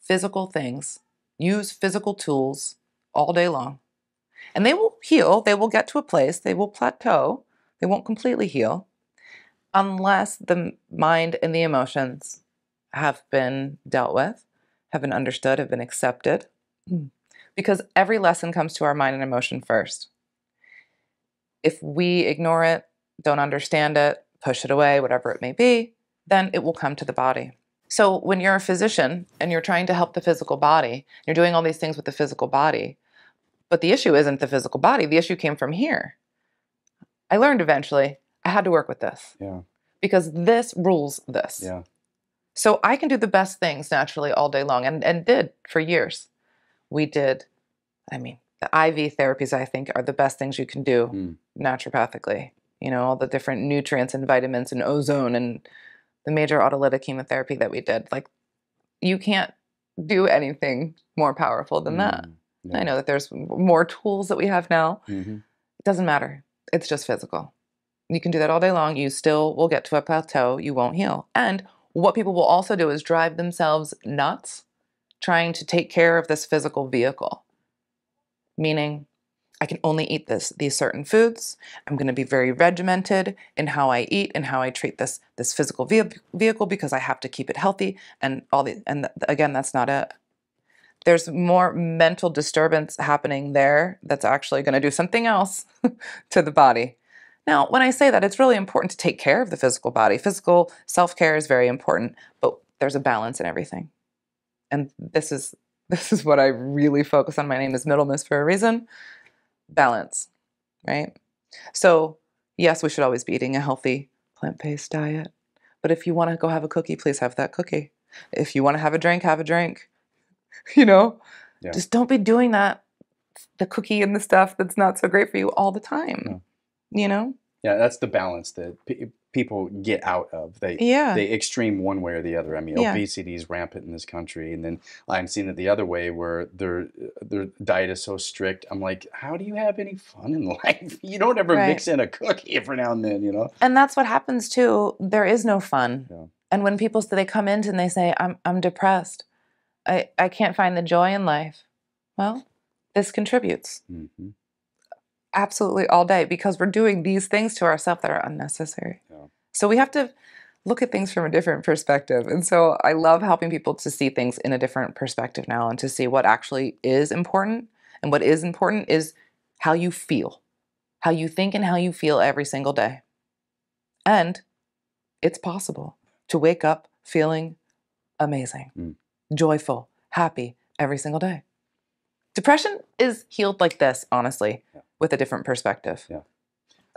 physical things, use physical tools all day long. And they will heal, they will get to a place, they will plateau, they won't completely heal unless the mind and the emotions have been dealt with, have been understood, have been accepted. Hmm. Because every lesson comes to our mind and emotion first if we ignore it, don't understand it, push it away, whatever it may be, then it will come to the body. So when you're a physician and you're trying to help the physical body, you're doing all these things with the physical body, but the issue isn't the physical body, the issue came from here. I learned eventually I had to work with this Yeah. because this rules this. Yeah. So I can do the best things naturally all day long and, and did for years. We did, I mean, the IV therapies, I think, are the best things you can do Mm. naturopathically. You know, all the different nutrients and vitamins and ozone and the major autohemotherapy that we did. Like, you can't do anything more powerful than that. Mm. Yeah. I know that there's more tools that we have now. Mhm. It doesn't matter. It's just physical. You can do that all day long. You still will get to a plateau. You won't heal. And what people will also do is drive themselves nuts trying to take care of this physical vehicle. Meaning, I can only eat this these certain foods. I'm going to be very regimented in how I eat and how I treat this this physical ve- vehicle because I have to keep it healthy and all the and th- again that's not it. There's more mental disturbance happening there that's actually going to do something else (laughs) to the body. Now, when I say that, it's really important to take care of the physical body. Physical self care is very important, but there's a balance in everything. And this is (laughs) this is what I really focus on. My name is Middlemiss for a reason. Balance, right? So, yes, we should always be eating a healthy plant-based diet. But if you want to go have a cookie, please have that cookie. If you want to have a drink, have a drink. (laughs) You know? Yeah. Just don't be doing that the cookie and the stuff that's not so great for you all the time. No. You know? Yeah, that's the balance that people get out of. They Yeah. they extreme one way or the other. I mean, Yeah. obesity is rampant in this country, and then I'm seeing it the other way where their their diet is so strict. I'm like, how do you have any fun in (laughs) life? You don't ever Right. mix in a cookie every now and then, you know? And that's what happens too. There is no fun. Yeah. And when people say they come in and they say, I'm I'm depressed. I, I can't find the joy in life. Well, this contributes hmm absolutely all day because we're doing these things to ourselves that are unnecessary. Yeah. So we have to look at things from a different perspective. And so I love helping people to see things in a different perspective now and to see what actually is important. And what is important is how you feel, how you think and how you feel every single day. And it's possible to wake up feeling amazing, Mm. joyful, happy every single day. Depression is healed like this, honestly. With a different perspective. Yeah.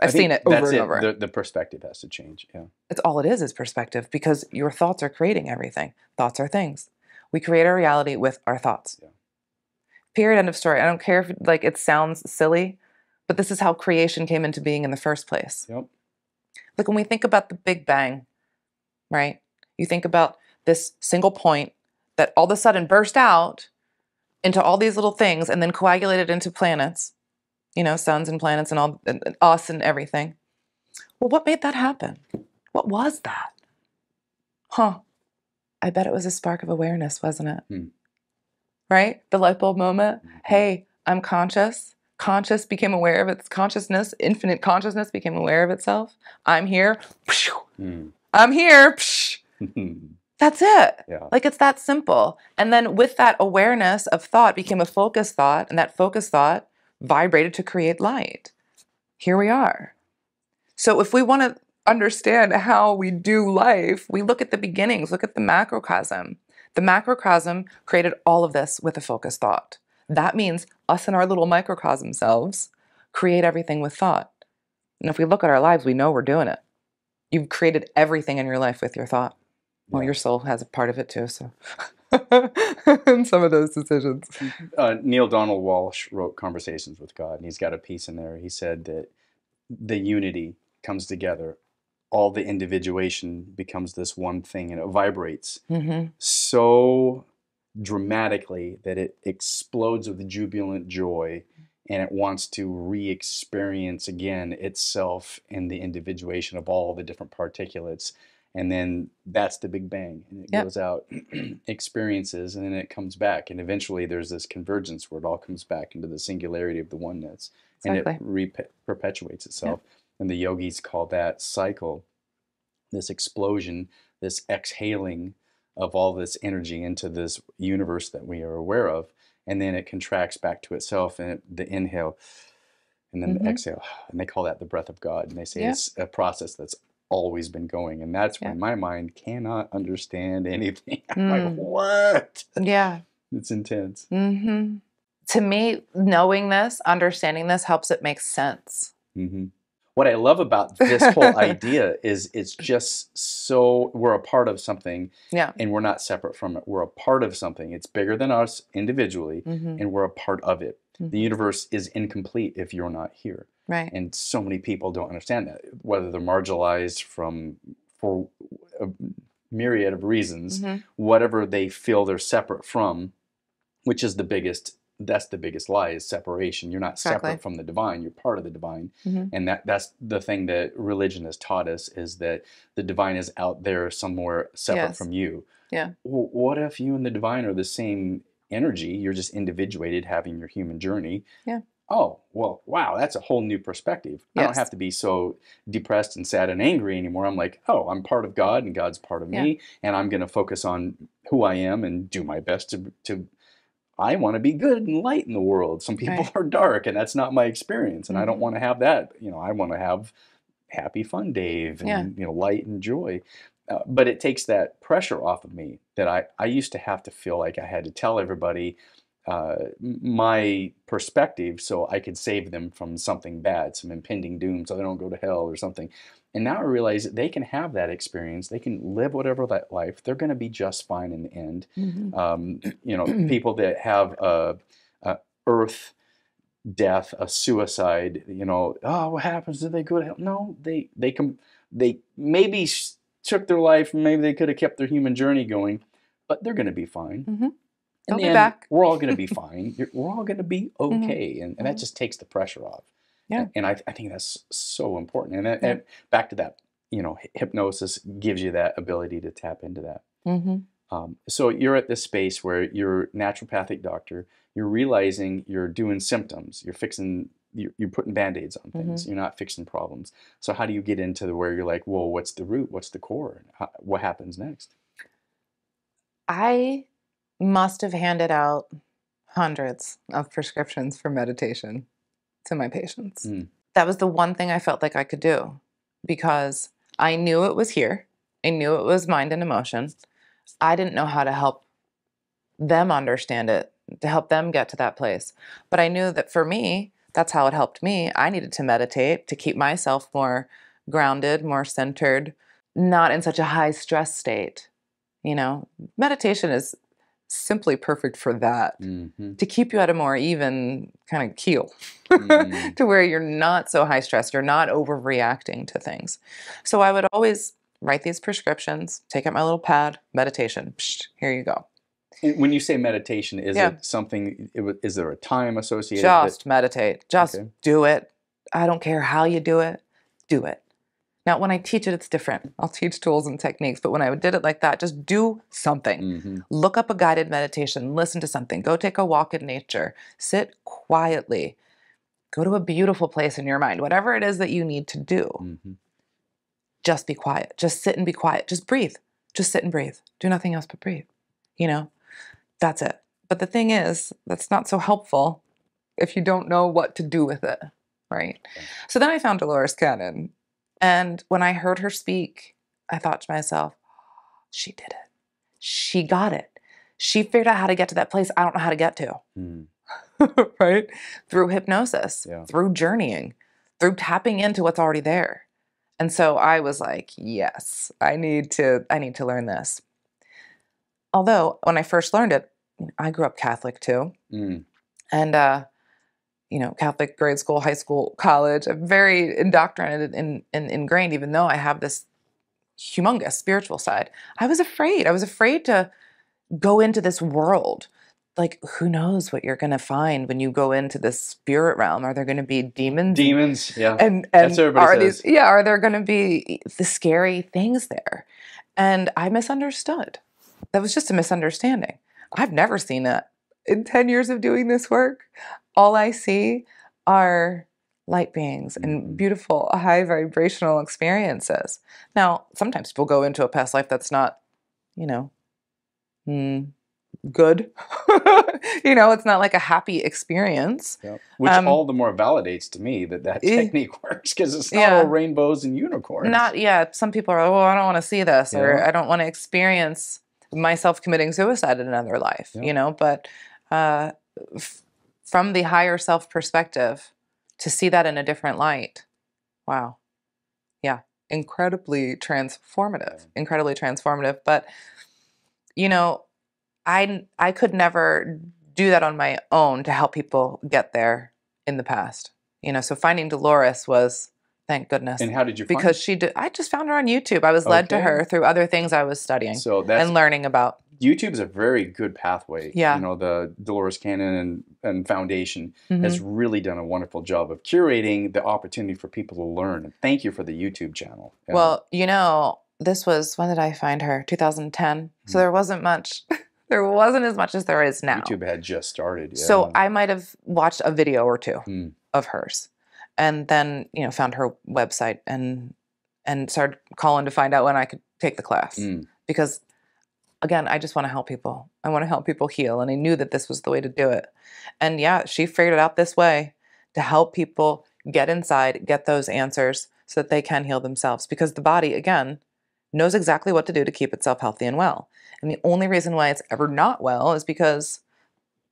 I've seen it over that's and over. The, the perspective has to change. Yeah. It's all it is is perspective because your thoughts are creating everything. Thoughts are things. We create our reality with our thoughts. Yeah. Period. End of story. I don't care if like it sounds silly, but this is how creation came into being in the first place. Yep. Like when we think about the Big Bang, right? You think about this single point that all of a sudden burst out into all these little things and then coagulated into planets, you know, suns and planets and all and, and us and everything. Well, what made that happen? What was that? huh, I bet it was a spark of awareness, wasn't it? Hmm. Right? The light bulb moment. Mhm. Hey, I'm conscious. Conscious became aware of its consciousness. Infinite consciousness became aware of itself. I'm here. Mm. I'm here. (laughs) That's it. yeah. Like it's that simple. And then with that awareness of thought became a focus thought, and that focus thought vibrated to create light. Here we are. So if we want to understand how we do life, we look at the beginnings, look at the macrocosm. The macrocosm created all of this with a focused thought. That means us and our little microcosm selves create everything with thought. And if we look at our lives, we know we're doing it. You've created everything in your life with your thought. Well, your soul has a part of it too, so. (laughs) in (laughs) some of those decisions. uh, Neale Donald Walsch wrote Conversations with God, and he's got a piece in there. He said that the unity comes together, all the individuation becomes this one thing, and it vibrates Mm-hmm. so dramatically that it explodes with jubilant joy and it wants to re experience again itself in the individuation of all the different particulates. And then that's the Big Bang. And it Yep. goes out, (clears throat) experiences, and then it comes back. And eventually there's this convergence where it all comes back into the singularity of the oneness. And it re- perpetuates itself. And the yogis call that cycle, this explosion, this exhaling of all this energy into this universe that we are aware of. And then it contracts back to itself and it, the inhale and then the Mhm. exhale. And they call that the breath of God. And they say Yeah. it's a process that's always been going. And that's Yeah. when my mind cannot understand anything. (laughs) I'm Mm. like, what? Yeah. It's intense. Mm-hmm. To me, knowing this, understanding this helps it make sense. hmm What I love about this whole (laughs) idea is it's just so we're a part of something Yeah. and we're not separate from it. We're a part of something. It's bigger than us individually Mm-hmm. and we're a part of it. The Mhm. universe is incomplete if you're not here. Right. And so many people don't understand that, whether they're marginalized from for a myriad of reasons, Mhm. whatever they feel they're separate from, which is the biggest that's the biggest lie is separation. You're not Exactly. separate from the divine, you're part of the divine. Mhm. And that that's the thing that religion has taught us is that the divine is out there somewhere separate Yes. from you. Yeah. Well, what if you and the divine are the same energy? You're just individuated having your human journey. Yeah. Oh, well, wow, that's a whole new perspective. I don't have to be so depressed and sad and angry anymore. I'm like, oh, I'm part of God and God's part of Yeah. me, and I'm going to focus on who I am and do my best to to I want to be good and light in the world. Some people Right. (laughs) are dark, and that's not my experience, and I don't Mhm. want to have that. You know, I want to have happy, fun Dave, and Yeah. you know, light and joy. Uh, but it takes that pressure off of me that I I used to have to feel like I had to tell everybody uh, my perspective so I could save them from something bad, some impending doom, so they don't go to hell or something. And now I realize that they can have that experience. They can live whatever that life. They're going to be just fine in the end Mhm. um, (clears throat) you know, people that have a, a earth death, a suicide, you know, oh, what happens? Did they go to hell? No, they they can they maybe took their life, maybe they could have kept their human journey going, but they're going to be fine. Mhm. The be end, back. We're all going to be (laughs) fine. You're, we're all going to be Mhm. okay, and, and that just takes the pressure off. Yeah. And, and I, I think that's so important. And, that, Yeah. and back to that, you know, hypnosis gives you that ability to tap into that. Mhm. Um, so you're at this space where you're a naturopathic doctor. You're realizing you're doing symptoms. You're fixing. You're, you're putting band-aids on things. You're not fixing problems. So how do you get into the where you're like, well, what's the root? What's the core? How, what happens next? I must have handed out hundreds of prescriptions for meditation to my patients. Mm. That was the one thing I felt like I could do because I knew it was here. I knew it was mind and emotion. I didn't know how to help them understand it, to help them get to that place. But I knew that for me, that's how it helped me. I needed to meditate to keep myself more grounded, more centered, not in such a high stress state. You know, meditation is simply perfect for that Mm-hmm. to keep you at a more even kind of keel (laughs) Mm. to where you're not so high stressed, you're not overreacting to things. So I would always write these prescriptions, take out my little pad, meditation. Psh, here you go. When you say meditation, is Yeah. it something? Is there a time associated? that- Just meditate. Just Okay. do it. I don't care how you do it. Do it. Now, when I teach it, it's different. I'll teach tools and techniques, but when I did it like that, just do something. hmm Look up a guided meditation, listen to something, go take a walk in nature, sit quietly, go to a beautiful place in your mind, whatever it is that you need to do. hmm Just be quiet. Just sit and be quiet. Just breathe. Just sit and breathe. Do nothing else but breathe. You know, that's it. But the thing is, that's not so helpful if you don't know what to do with it, right? So then I found Dolores Cannon. And when I heard her speak, I thought to myself, she did it. She got it. She figured out how to get to that place I don't know how to get to, Mm. (laughs) right? Through hypnosis, Yeah. through journeying, through tapping into what's already there. And so I was like, yes, I need to I need to learn this. Although when I first learned it, I grew up Catholic too Mm. and uh, you know catholic grade school high school college i'm very indoctrinated and, and ingrained even though i have this humongous spiritual side. I was afraid i was afraid to go into this world. Like who knows what you're going to find when you go into this spirit realm? Are there going to be demons? Demons. Yeah. and and are these yeah are there going to be the scary things there? And i misunderstood. That was just a misunderstanding. I've never seen that in 10 years of doing this work all i see are light beings and Mhm. beautiful high vibrational experiences now sometimes people go into a past life that's not you know mm, good (laughs) you know it's not like a happy experience Yeah. Which Um, all the more validates to me that that eh, technique (laughs) works because it's not yeah. all rainbows and unicorns. Not yet. Some people are, like, oh, I don't want to see this, or I don't want to experience myself committing suicide in another life, Yeah. you know? But uh, f- from the higher self perspective, to see that in a different light, wow. Yeah. Incredibly transformative. Incredibly transformative. But, you know, I, I could never do that on my own to help people get there in the past. You know, so finding Dolores was, thank goodness And how did you find because she did i just found her on youtube i was led to her through other things i was studying? So that's and learning about YouTube is a very good pathway. Yeah. You know, the Dolores Cannon and, and Foundation Mhm. has really done a wonderful job of curating the opportunity for people to learn. And thank you for the YouTube channel. Yeah. well you know this was when did i find her 2010 so Mm. there wasn't much (laughs) there wasn't as much as there is now YouTube had just started. Yeah. so i might have watched a video or two Mm. of hers and then you know found her website and and started calling to find out when i could take the class Mm. because again i just want to help people. I want to help people heal and i knew that this was the way to do it. And yeah she figured it out this way to help people get inside get those answers so that they can heal themselves. Because the body again knows exactly what to do to keep itself healthy and well. And the only reason why it's ever not well is because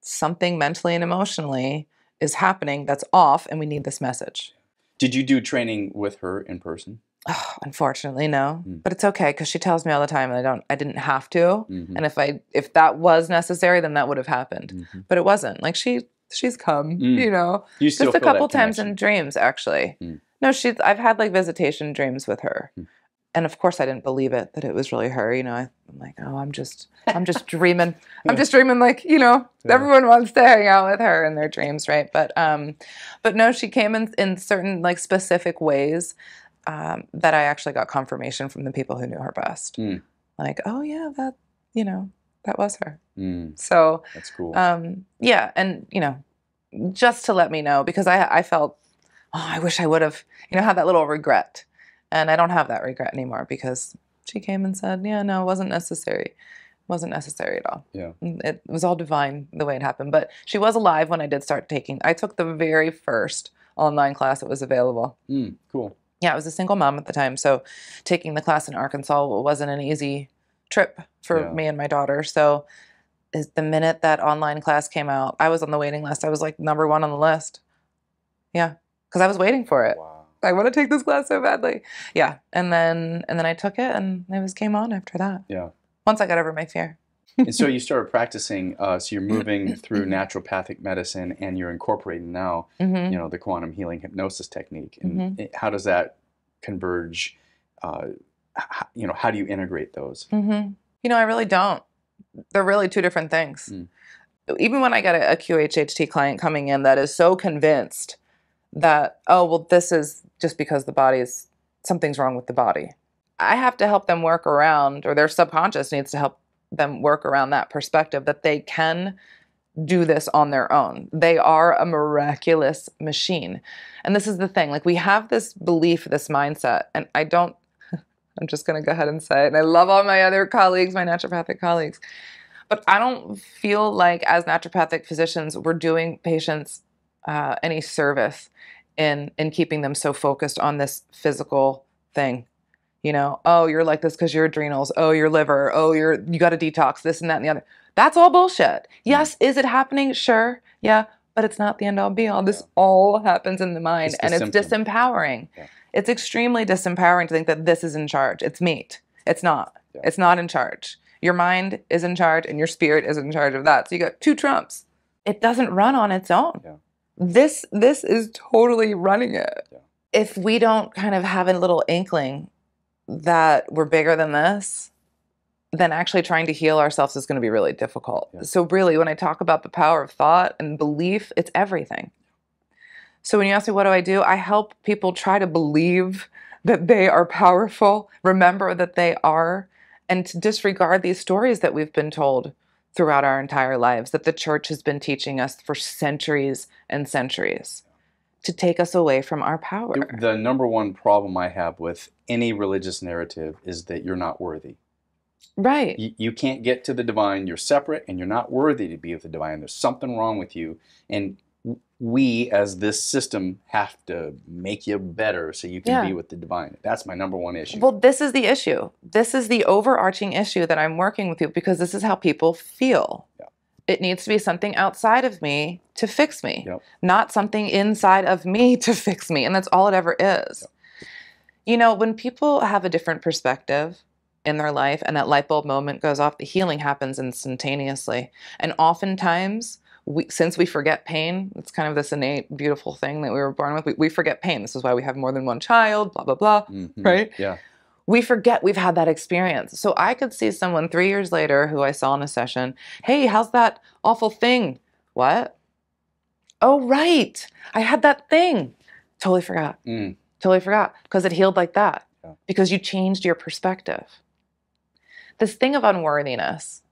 something mentally and emotionally is happening that's off and we need this message. Did you do training with her in person? Oh, (sighs) unfortunately, no. Mm. But it's okay because she tells me all the time, and I don't. I didn't have to. Mhm. And if I, if that was necessary, then that would have happened. Mhm. But it wasn't. Like she, she's come. Mm. You know, You just a couple times in dreams, actually. Mm. No, she's. I've had like visitation dreams with her, Mm. and of course, I didn't believe it that it was really her. You know, I, I'm like, oh, I'm just, I'm just dreaming. I'm just dreaming. Like, you know, (laughs) Yeah. everyone wants to hang out with her in their dreams, right? But, um, but no, she came in in certain like specific ways um, that I actually got confirmation from the people who knew her best. Mm. Like, oh yeah, that, you know, that was her. Mm, So, that's cool. um, yeah, and you know, just to let me know because I I felt oh I wish I would have you know had that little regret, and I don't have that regret anymore because she came and said yeah no it wasn't necessary, it wasn't necessary at all. Yeah. Mm, it was all divine the way it happened. But she was alive when I did start taking. I took the very first online class that was available. Mm, cool. Yeah, I was a single mom at the time, so taking the class in Arkansas wasn't an easy trip for Yeah. me and my daughter. So, is the minute that online class came out, I was on the waiting list. I was like number one on the list. Yeah, because I was waiting for it. Wow. I want to take this class so badly. Yeah, and then and then I took it, and it was game on after that. Yeah. Once I got over my fear. And so you (laughs) started practicing. Uh, so you're moving through naturopathic medicine, and you're incorporating now, hmm you know, the quantum healing hypnosis technique. And Mhm. it- how does that converge? Uh, h- you know, how do you integrate those? hmm You know, I really don't. They're really two different things. Mm. Even when I get a, a QHHT client coming in that is so convinced that, oh, well, this is just because the body's something's wrong with the body. I have to help them work around, or their subconscious needs to help them work around that perspective that they can do this on their own. They are a miraculous machine. And this is the thing like, we have this belief, this mindset, and I don't, (laughs) I'm just going to go ahead and say it. And I love all my other colleagues, my naturopathic colleagues. But I don't feel like, as naturopathic physicians, we're doing patients uh, any service in in keeping them so focused on this physical thing. You know, oh, you're like this because your adrenals. Oh, your liver. Oh, you're you got to detox this and that and the other. That's all bullshit. Mm. Yes, is it happening? Sure, yeah, but it's not the end all be all. This all happens in the mind, It's the and it's symptom. disempowering. Yeah. It's extremely disempowering to think that this is in charge. It's meat. It's not. Yeah. It's not in charge. Your mind is in charge, and your spirit is in charge of that. So you got two trumps. It doesn't run on its own. Yeah. This this is totally running it. Yeah. If we don't kind of have a little inkling that we're bigger than this, then actually trying to heal ourselves is going to be really difficult. Yeah. So, really, when I talk about the power of thought and belief, it's everything. So, when you ask me, what do I do? I help people try to believe that they are powerful, remember that they are, and to disregard these stories that we've been told throughout our entire lives that the church has been teaching us for centuries and centuries to take us away from our power. The- number one problem I have with any religious narrative is that you're not worthy. Right. You, you can't get to the divine. You're separate and you're not worthy to be with the divine. There's something wrong with you. And we, as this system, have to make you better so you can Yeah. be with the divine. That's my number one issue. Well, this is the issue. This is the overarching issue that I'm working with you because this is how people feel. Yeah. It needs to be something outside of me to fix me, Yep. not something inside of me (laughs) to fix me. And that's all it ever is. You know, when people have a different perspective in their life and that light bulb moment goes off, the healing happens instantaneously. And oftentimes, we, since we forget pain, it's kind of this innate, beautiful thing that we were born with. We, we forget pain. This is why we have more than one child, blah, blah, blah Mhm. right? Yeah. We forget we've had that experience. So I could see someone three years later who I saw in a session, hey, how's that awful thing? What? Oh, right. I had that thing. Totally forgot. Mm. Totally forgot because it healed like that Yeah. because you changed your perspective. This thing of unworthiness,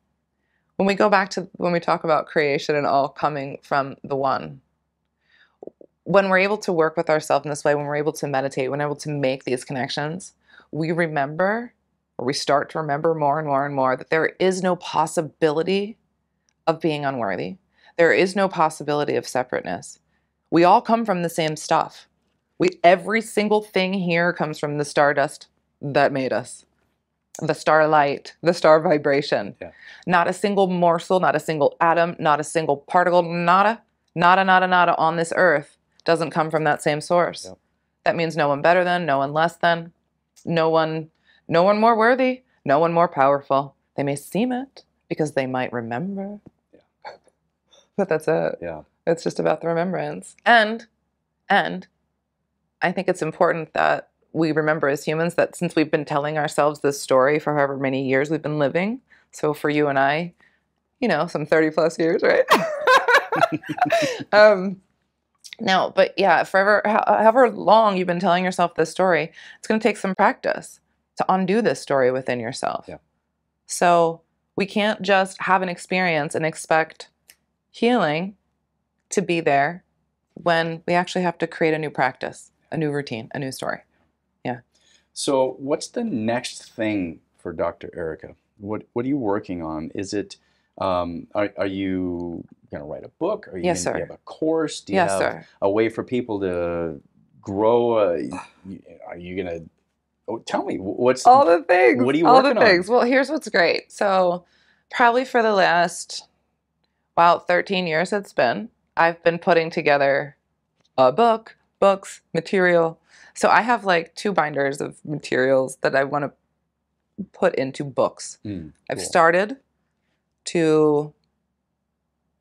when we go back to when we talk about creation and all coming from the one, when we're able to work with ourselves in this way, when we're able to meditate, when we're able to make these connections, we remember, or we start to remember more and more and more, that there is no possibility of being unworthy. There is no possibility of separateness. We all come from the same stuff. We every single thing here comes from the stardust that made us. The starlight, the star vibration. Yeah. Not a single morsel, not a single atom, not a single particle, nada, nada, nada, nada on this earth doesn't come from that same source. Yep. That means no one better than, no one less than, no one no one more worthy, no one more powerful. They may seem it because they might remember. But that's it. Yeah. It's just about the remembrance. And and I think it's important that we remember as humans that since we've been telling ourselves this story for however many years we've been living, so for you and I, you know, some 30 plus years, right? (laughs) (laughs) um no, but yeah, forever, however long you've been telling yourself this story, it's going to take some practice to undo this story within yourself. Yeah. So we can't just have an experience and expect healing to be there when we actually have to create a new practice, a new routine, a new story. Yeah. So, what's the next thing for Dr. Erica? What What are you working on? Is it um, are, are you going to write a book? Are you Yes, gonna, do you have a course? Do you yes, have sir. a way for people to grow? Uh, y- are you going to oh, tell me what's All the things. What are you All working the on? things. Well, here's what's great. So, probably for the last, wow, 13 years it's been, I've been putting together a book, books, material. So, I have like two binders of materials that I want to put into books. Mm, I've started to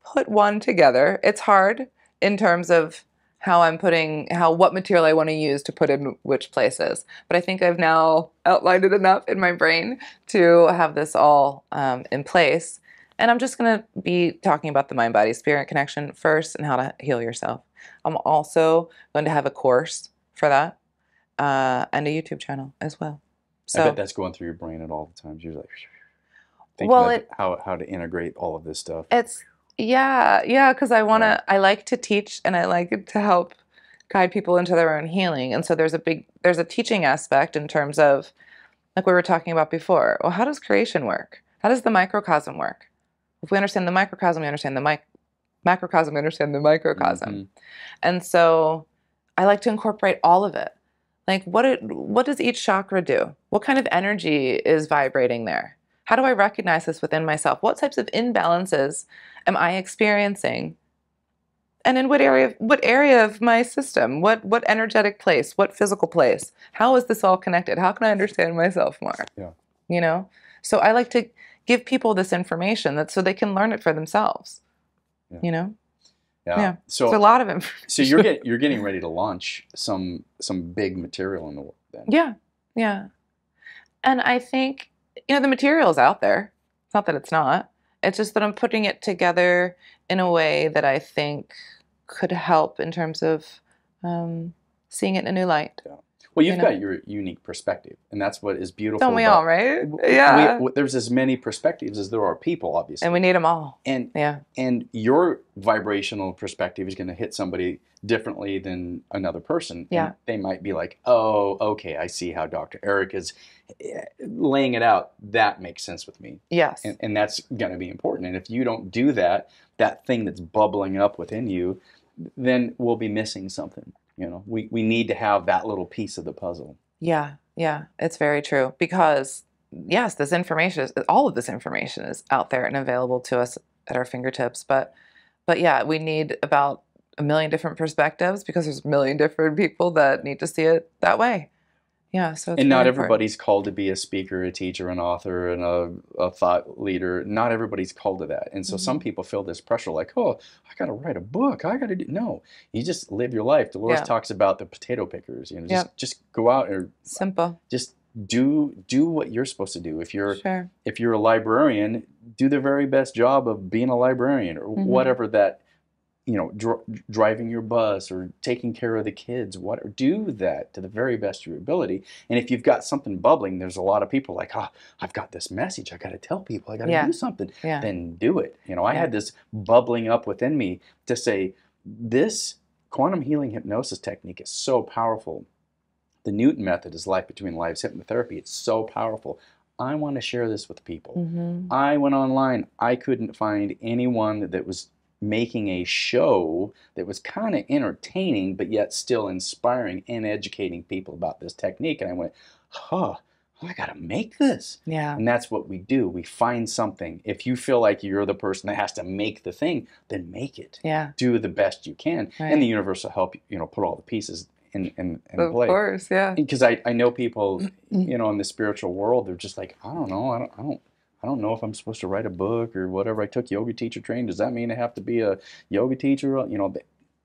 put one together. It's hard in terms of how I'm putting how what material I want to use to put in which places. But I think I've now outlined it enough in my brain to have this all um, in place. And I'm just going to be talking about the mind body spirit connection first and how to heal yourself. I'm also going to have a course for that. uh, and a YouTube channel as well. I So bet that's going through your brain at all the times. You're like, thinking Well, it- how how to integrate all of this stuff. it's yeah, yeah, because I want to. Right. I like to teach, and I like to help guide people into their own healing. And so there's a big there's a teaching aspect in terms of like we were talking about before. Well, how does creation work? How does the microcosm work? If we understand the microcosm, we understand the mic- macrocosm, we understand the microcosm. Mhm. And so I like to incorporate all of it. Like what it, what does each chakra do? What kind of energy is vibrating there? How do I recognize this within myself? What types of imbalances am I experiencing? And in what area what area of my system? What what energetic place? What physical place? How is this all connected? How can I understand myself more? Yeah. You know? So I like to give people this information that so they can learn it for themselves. Yeah. You know? Yeah. Yeah. So it's a lot of information. so you're getting (laughs) you're getting ready to launch some some big material in the world then. Yeah, yeah. And I think, you know, the material's out there. It's not that it's not. It's just that I'm putting it together in a way that I think could help in terms of um, seeing it in a new light. Well, you've you know? got your unique perspective, and that's what is beautiful. Don't we about- all, right? Yeah. we- there's as many perspectives as there are people, obviously, and we need them all. and Yeah. and your vibrational perspective is going to hit somebody differently than another person. And Yeah. they might be like, "Oh, okay, I see how Dr. Erica's eh, laying it out. That makes sense with me." Yes. and, and that's going to be important. And if you don't do that, that thing that's bubbling up within you, then we'll be missing something. You know, we, we need to have that little piece of the puzzle. Yeah, yeah, it's very true because yes, this information is all of this information is out there and available to us at our fingertips. But but yeah, we need about a million different perspectives because there's a million different people that need to see it that way. Yeah, so it's and not everybody's called to be a speaker, a teacher, an author, and a, a thought leader. Not everybody's called to that. And so some Mm-hmm. people feel this pressure like, oh, I got to write a book. I got to do. No, you just live your life. Dolores Yeah. talks about the potato pickers. You know, just, Yep. just go out and simple. just do do what you're supposed to do. If you're Sure. if you're a librarian, do the very best job of being a librarian or Mhm. whatever that, you know, dr- driving your bus or taking care of the kids. What do that to the very best of your ability. And if you've got something bubbling, there's a lot of people like, oh, I've got this message. I got to tell people. I got to Yeah. do something. Yeah. Then do it. You know, I Yeah. had this bubbling up within me to say, this quantum healing hypnosis technique is so powerful. The Newton method is life between lives hypnotherapy. It's so powerful. I want to share this with people. hmm I went online. I couldn't find anyone that was making a show that was kind of entertaining, but yet still inspiring and educating people about this technique. And I went, huh, I got to make this. Yeah. And that's what we do. We find something. If you feel like you're the person that has to make the thing, then make it. Yeah. Do the best you can. Right. And the universe will help you you know, put all the pieces in, in, in Of play course. Yeah. because I, I know people Mm-hmm. you know in the spiritual world they're just like I don't know I don't I don't I don't know if I'm supposed to write a book or whatever I took yoga teacher training does that mean I have to be a yoga teacher you know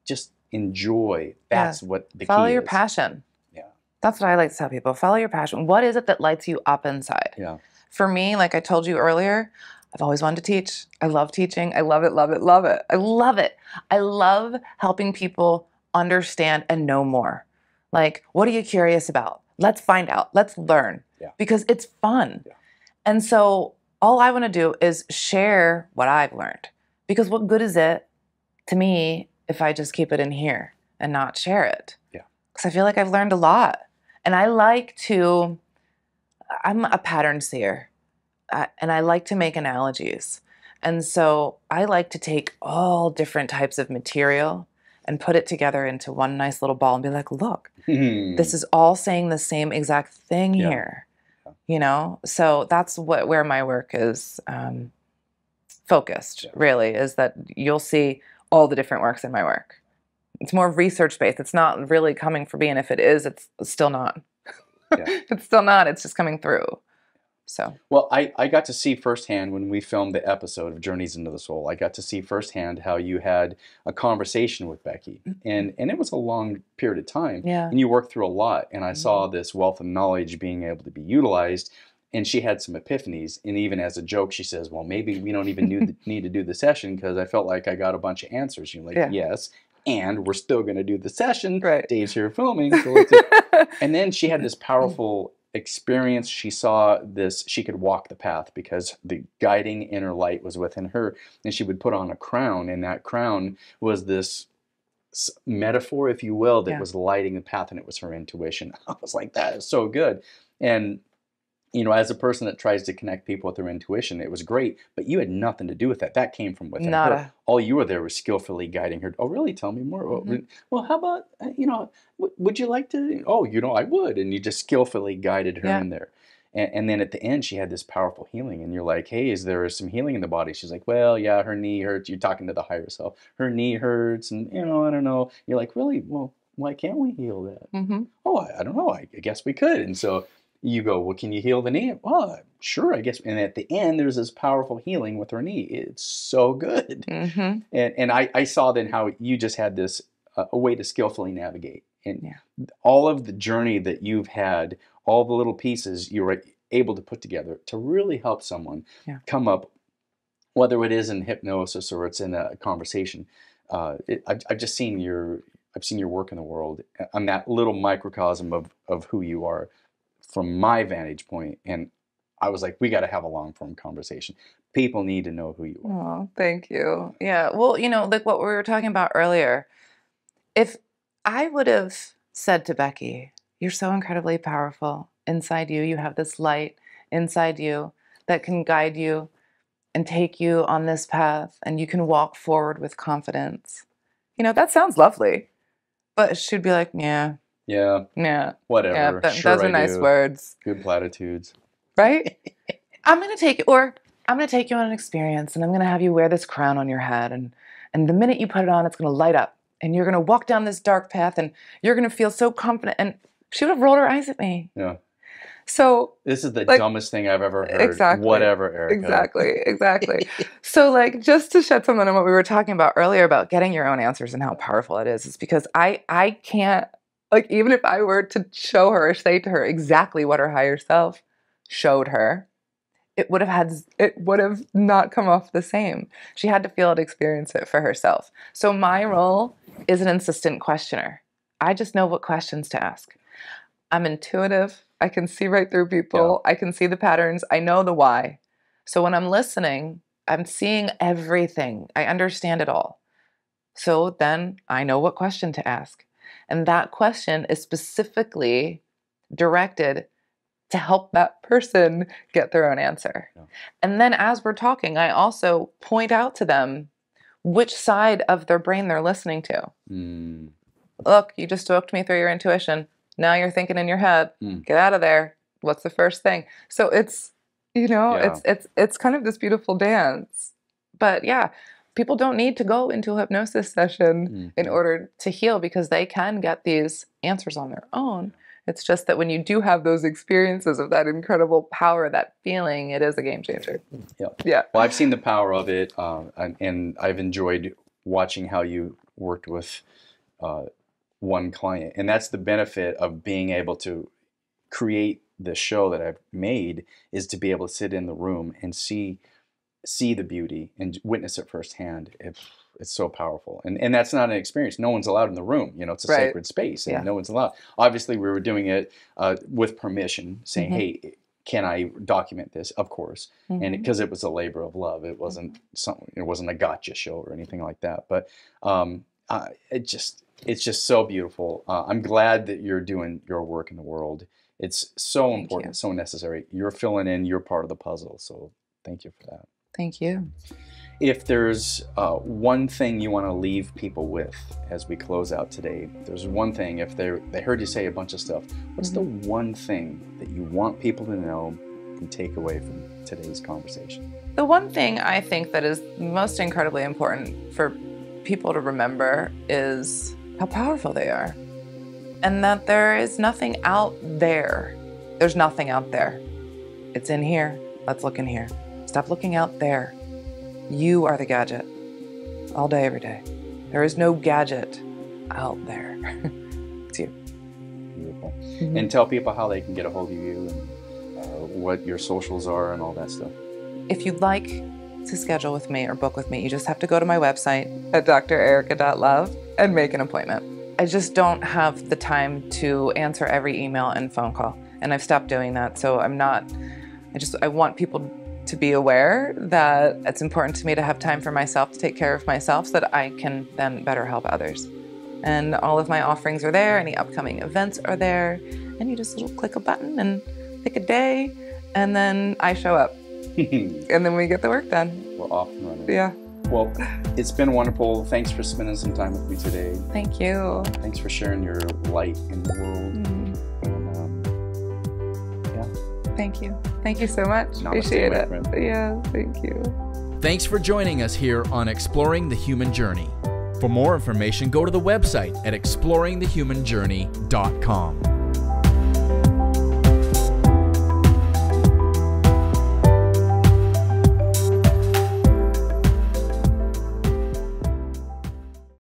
just enjoy that's what the Follow your is. passion. Yeah. That's what I like to tell people. Follow your passion. What is it that lights you up inside? yeah For me, like I told you earlier, I've always wanted to teach. I love teaching. I love it, love it, love it. I love it. I love helping people understand and know more. Like, what are you curious about? Let's find out. Let's learn. Yeah. Because it's fun. Yeah. And so all I want to do is share what I've learned. Because what good is it to me if I just keep it in here and not share it? Yeah. Because I feel like I've learned a lot. And I like to, I'm a pattern seer uh, and I like to make analogies. And so I like to take all different types of material and put it together into one nice little ball and be like, look, this is all saying the same exact thing Yeah. here. You know? So that's what where my work is um, focused, really, is that you'll see all the different works in my work. It's more research based. It's not really coming for me. And if it is, it's still not. Yeah. (laughs) it's still not. It's just coming through. So Well, I, I got to see firsthand when we filmed the episode of Journeys into the Soul. I got to see firsthand how you had a conversation with Becky, mm-hmm. and and it was a long period of time. yeah. and you worked through a lot and i saw mm-hmm. this wealth of knowledge being able to be utilized and she had some epiphanies and even as a joke she says well maybe we don't even need, (laughs) need to do the session because i felt like i got a bunch of answers you're like Yeah. yes and we're still going to do the session. Right. Dave's here filming. So (laughs) and then she had this mm-hmm. powerful experience. She saw this, she could walk the path because the guiding inner light was within her. And she would put on a crown, and that crown was this metaphor, if you will, that Yeah. was lighting the path, and it was her intuition. (laughs) I was like, that is so good. And you know, as a person that tries to connect people with their intuition, it was great, but you had nothing to do with that. That came from within her. Nada. All you were there was skillfully guiding her. Oh, really? Tell me more. Oh, Mhm. Well, how about, uh, you know, would you like to? Oh, you know, I would. And you just skillfully guided her Yeah. in there. And, and then at the end, she had this powerful healing. And you're like, hey, is there some healing in the body? She's like, well, yeah, her knee hurts. You're talking to the higher self. Her knee hurts. And, you know, I don't know. You're like, really? Well, why can't we heal that? Mm-hmm. oh, I, I don't know. I, I guess we could. And so you go, well, can you heal the knee? Well, sure, I guess. And at the end, there's this powerful healing with her knee. It's so good. hmm And, and I, I saw then how you just had this uh, a way to skillfully navigate. And Yeah. all of the journey that you've had, all the little pieces you were able to put together to really help someone Yeah. come up, whether it is in hypnosis or it's in a conversation. Uh, it, I've, I've just seen your I've seen your work in the world. I'm that little microcosm of, of who you are from my vantage point, and I was like, we got to have a long form conversation. People need to know who you are. Oh, thank you. Yeah. Well, you know, like what we were talking about earlier, if I would have said to Becky, You're so incredibly powerful. Inside you, you have this light inside you that can guide you and take you on this path, and you can walk forward with confidence. You know, that sounds lovely. But she'd be like, Yeah, Yeah, yeah, whatever. yeah, th- sure those are I nice do. words. Good platitudes. right? (laughs) I'm gonna take you, or I'm gonna take you on an experience, and I'm gonna have you wear this crown on your head, and and the minute you put it on, it's gonna light up, and you're gonna walk down this dark path, and you're gonna feel so confident. And she would have rolled her eyes at me. Yeah. So This is the Like- dumbest thing I've ever heard. Exactly. Whatever, Erica. exactly, exactly. (laughs) so like just to shed something on what we were talking about earlier about getting your own answers and how powerful it is, is because I I can't like even if I were to show her or say to her exactly what her higher self showed her, it would have had it would have not come off the same. She had to feel it, experience it for herself. So my role is an insistent questioner. I just know what questions to ask. I'm intuitive. I can see right through people. I can see the patterns. I know the why. So when I'm listening, I'm seeing everything. I understand it all. So then I know what question to ask. And that question is specifically directed to help that person get their own answer. Yeah. And then as we're talking, I also point out to them which side of their brain they're listening to. Mm, Look, you just spoke to me through your intuition. Now you're thinking in your head. Mm. Get out of there. What's the first thing? So it's you know, Yeah. it's it's it's kind of this beautiful dance. But yeah, people don't need to go into a hypnosis session mm, in order to heal because they can get these answers on their own. It's just that when you do have those experiences of that incredible power, that feeling, it is a game changer. Yeah. Yeah. Well, I've seen the power of it, uh, and, and I've enjoyed watching how you worked with uh, one client, and that's the benefit of being able to create the show that I've made is to be able to sit in the room and see see the beauty and witness it firsthand. It, it's so powerful, and and that's not an experience. No one's allowed in the room. You know, it's a Right. sacred space, and Yeah. no one's allowed. Obviously, we were doing it uh, with permission, saying, Mhm. "Hey, can I document this?" Of course and Mhm. because it, was a labor of love it wasn't something it wasn't a gotcha show or anything like that but um uh, it just it's just so beautiful uh, i'm glad that you're doing your work in the world it's so Thank important you. so necessary you're filling in your part of the puzzle so thank you for that Thank you. if there's uh, one thing you want to leave people with as we close out today there's one thing if they they heard you say a bunch of stuff what's the one thing that you want people to know and take away from today's conversation The one thing I think that is most incredibly important for people to remember is how powerful they are. And that there is nothing out there. There's nothing out there. It's in here. Let's look in here. Stop looking out there. You are the gadget. All day, every day. There is no gadget out there. (laughs) it's you. Beautiful. Mhm. And tell people how they can get a hold of you and uh, what your socials are and all that stuff. If you'd like to schedule with me or book with me, you just have to go to my website at drerica.love and make an appointment. I just don't have the time to answer every email and phone call, and I've stopped doing that. So I'm not, I just, I want people to be aware that it's important to me to have time for myself to take care of myself so that I can then better help others. And all of my offerings are there, any upcoming events are there, and you just little click a button and pick a day, and then I show up. (laughs) and then we get the work done. We're off and running. Yeah. Well, it's been wonderful. Thanks for spending some time with me today. Thank you. Thanks for sharing your light in the world. Mm. Thank you. Thank you so much. Namaste, Appreciate it. friend. Yeah, thank you. Thanks for joining us here on Exploring the Human Journey. For more information, go to the website at exploringthehumanjourney.com.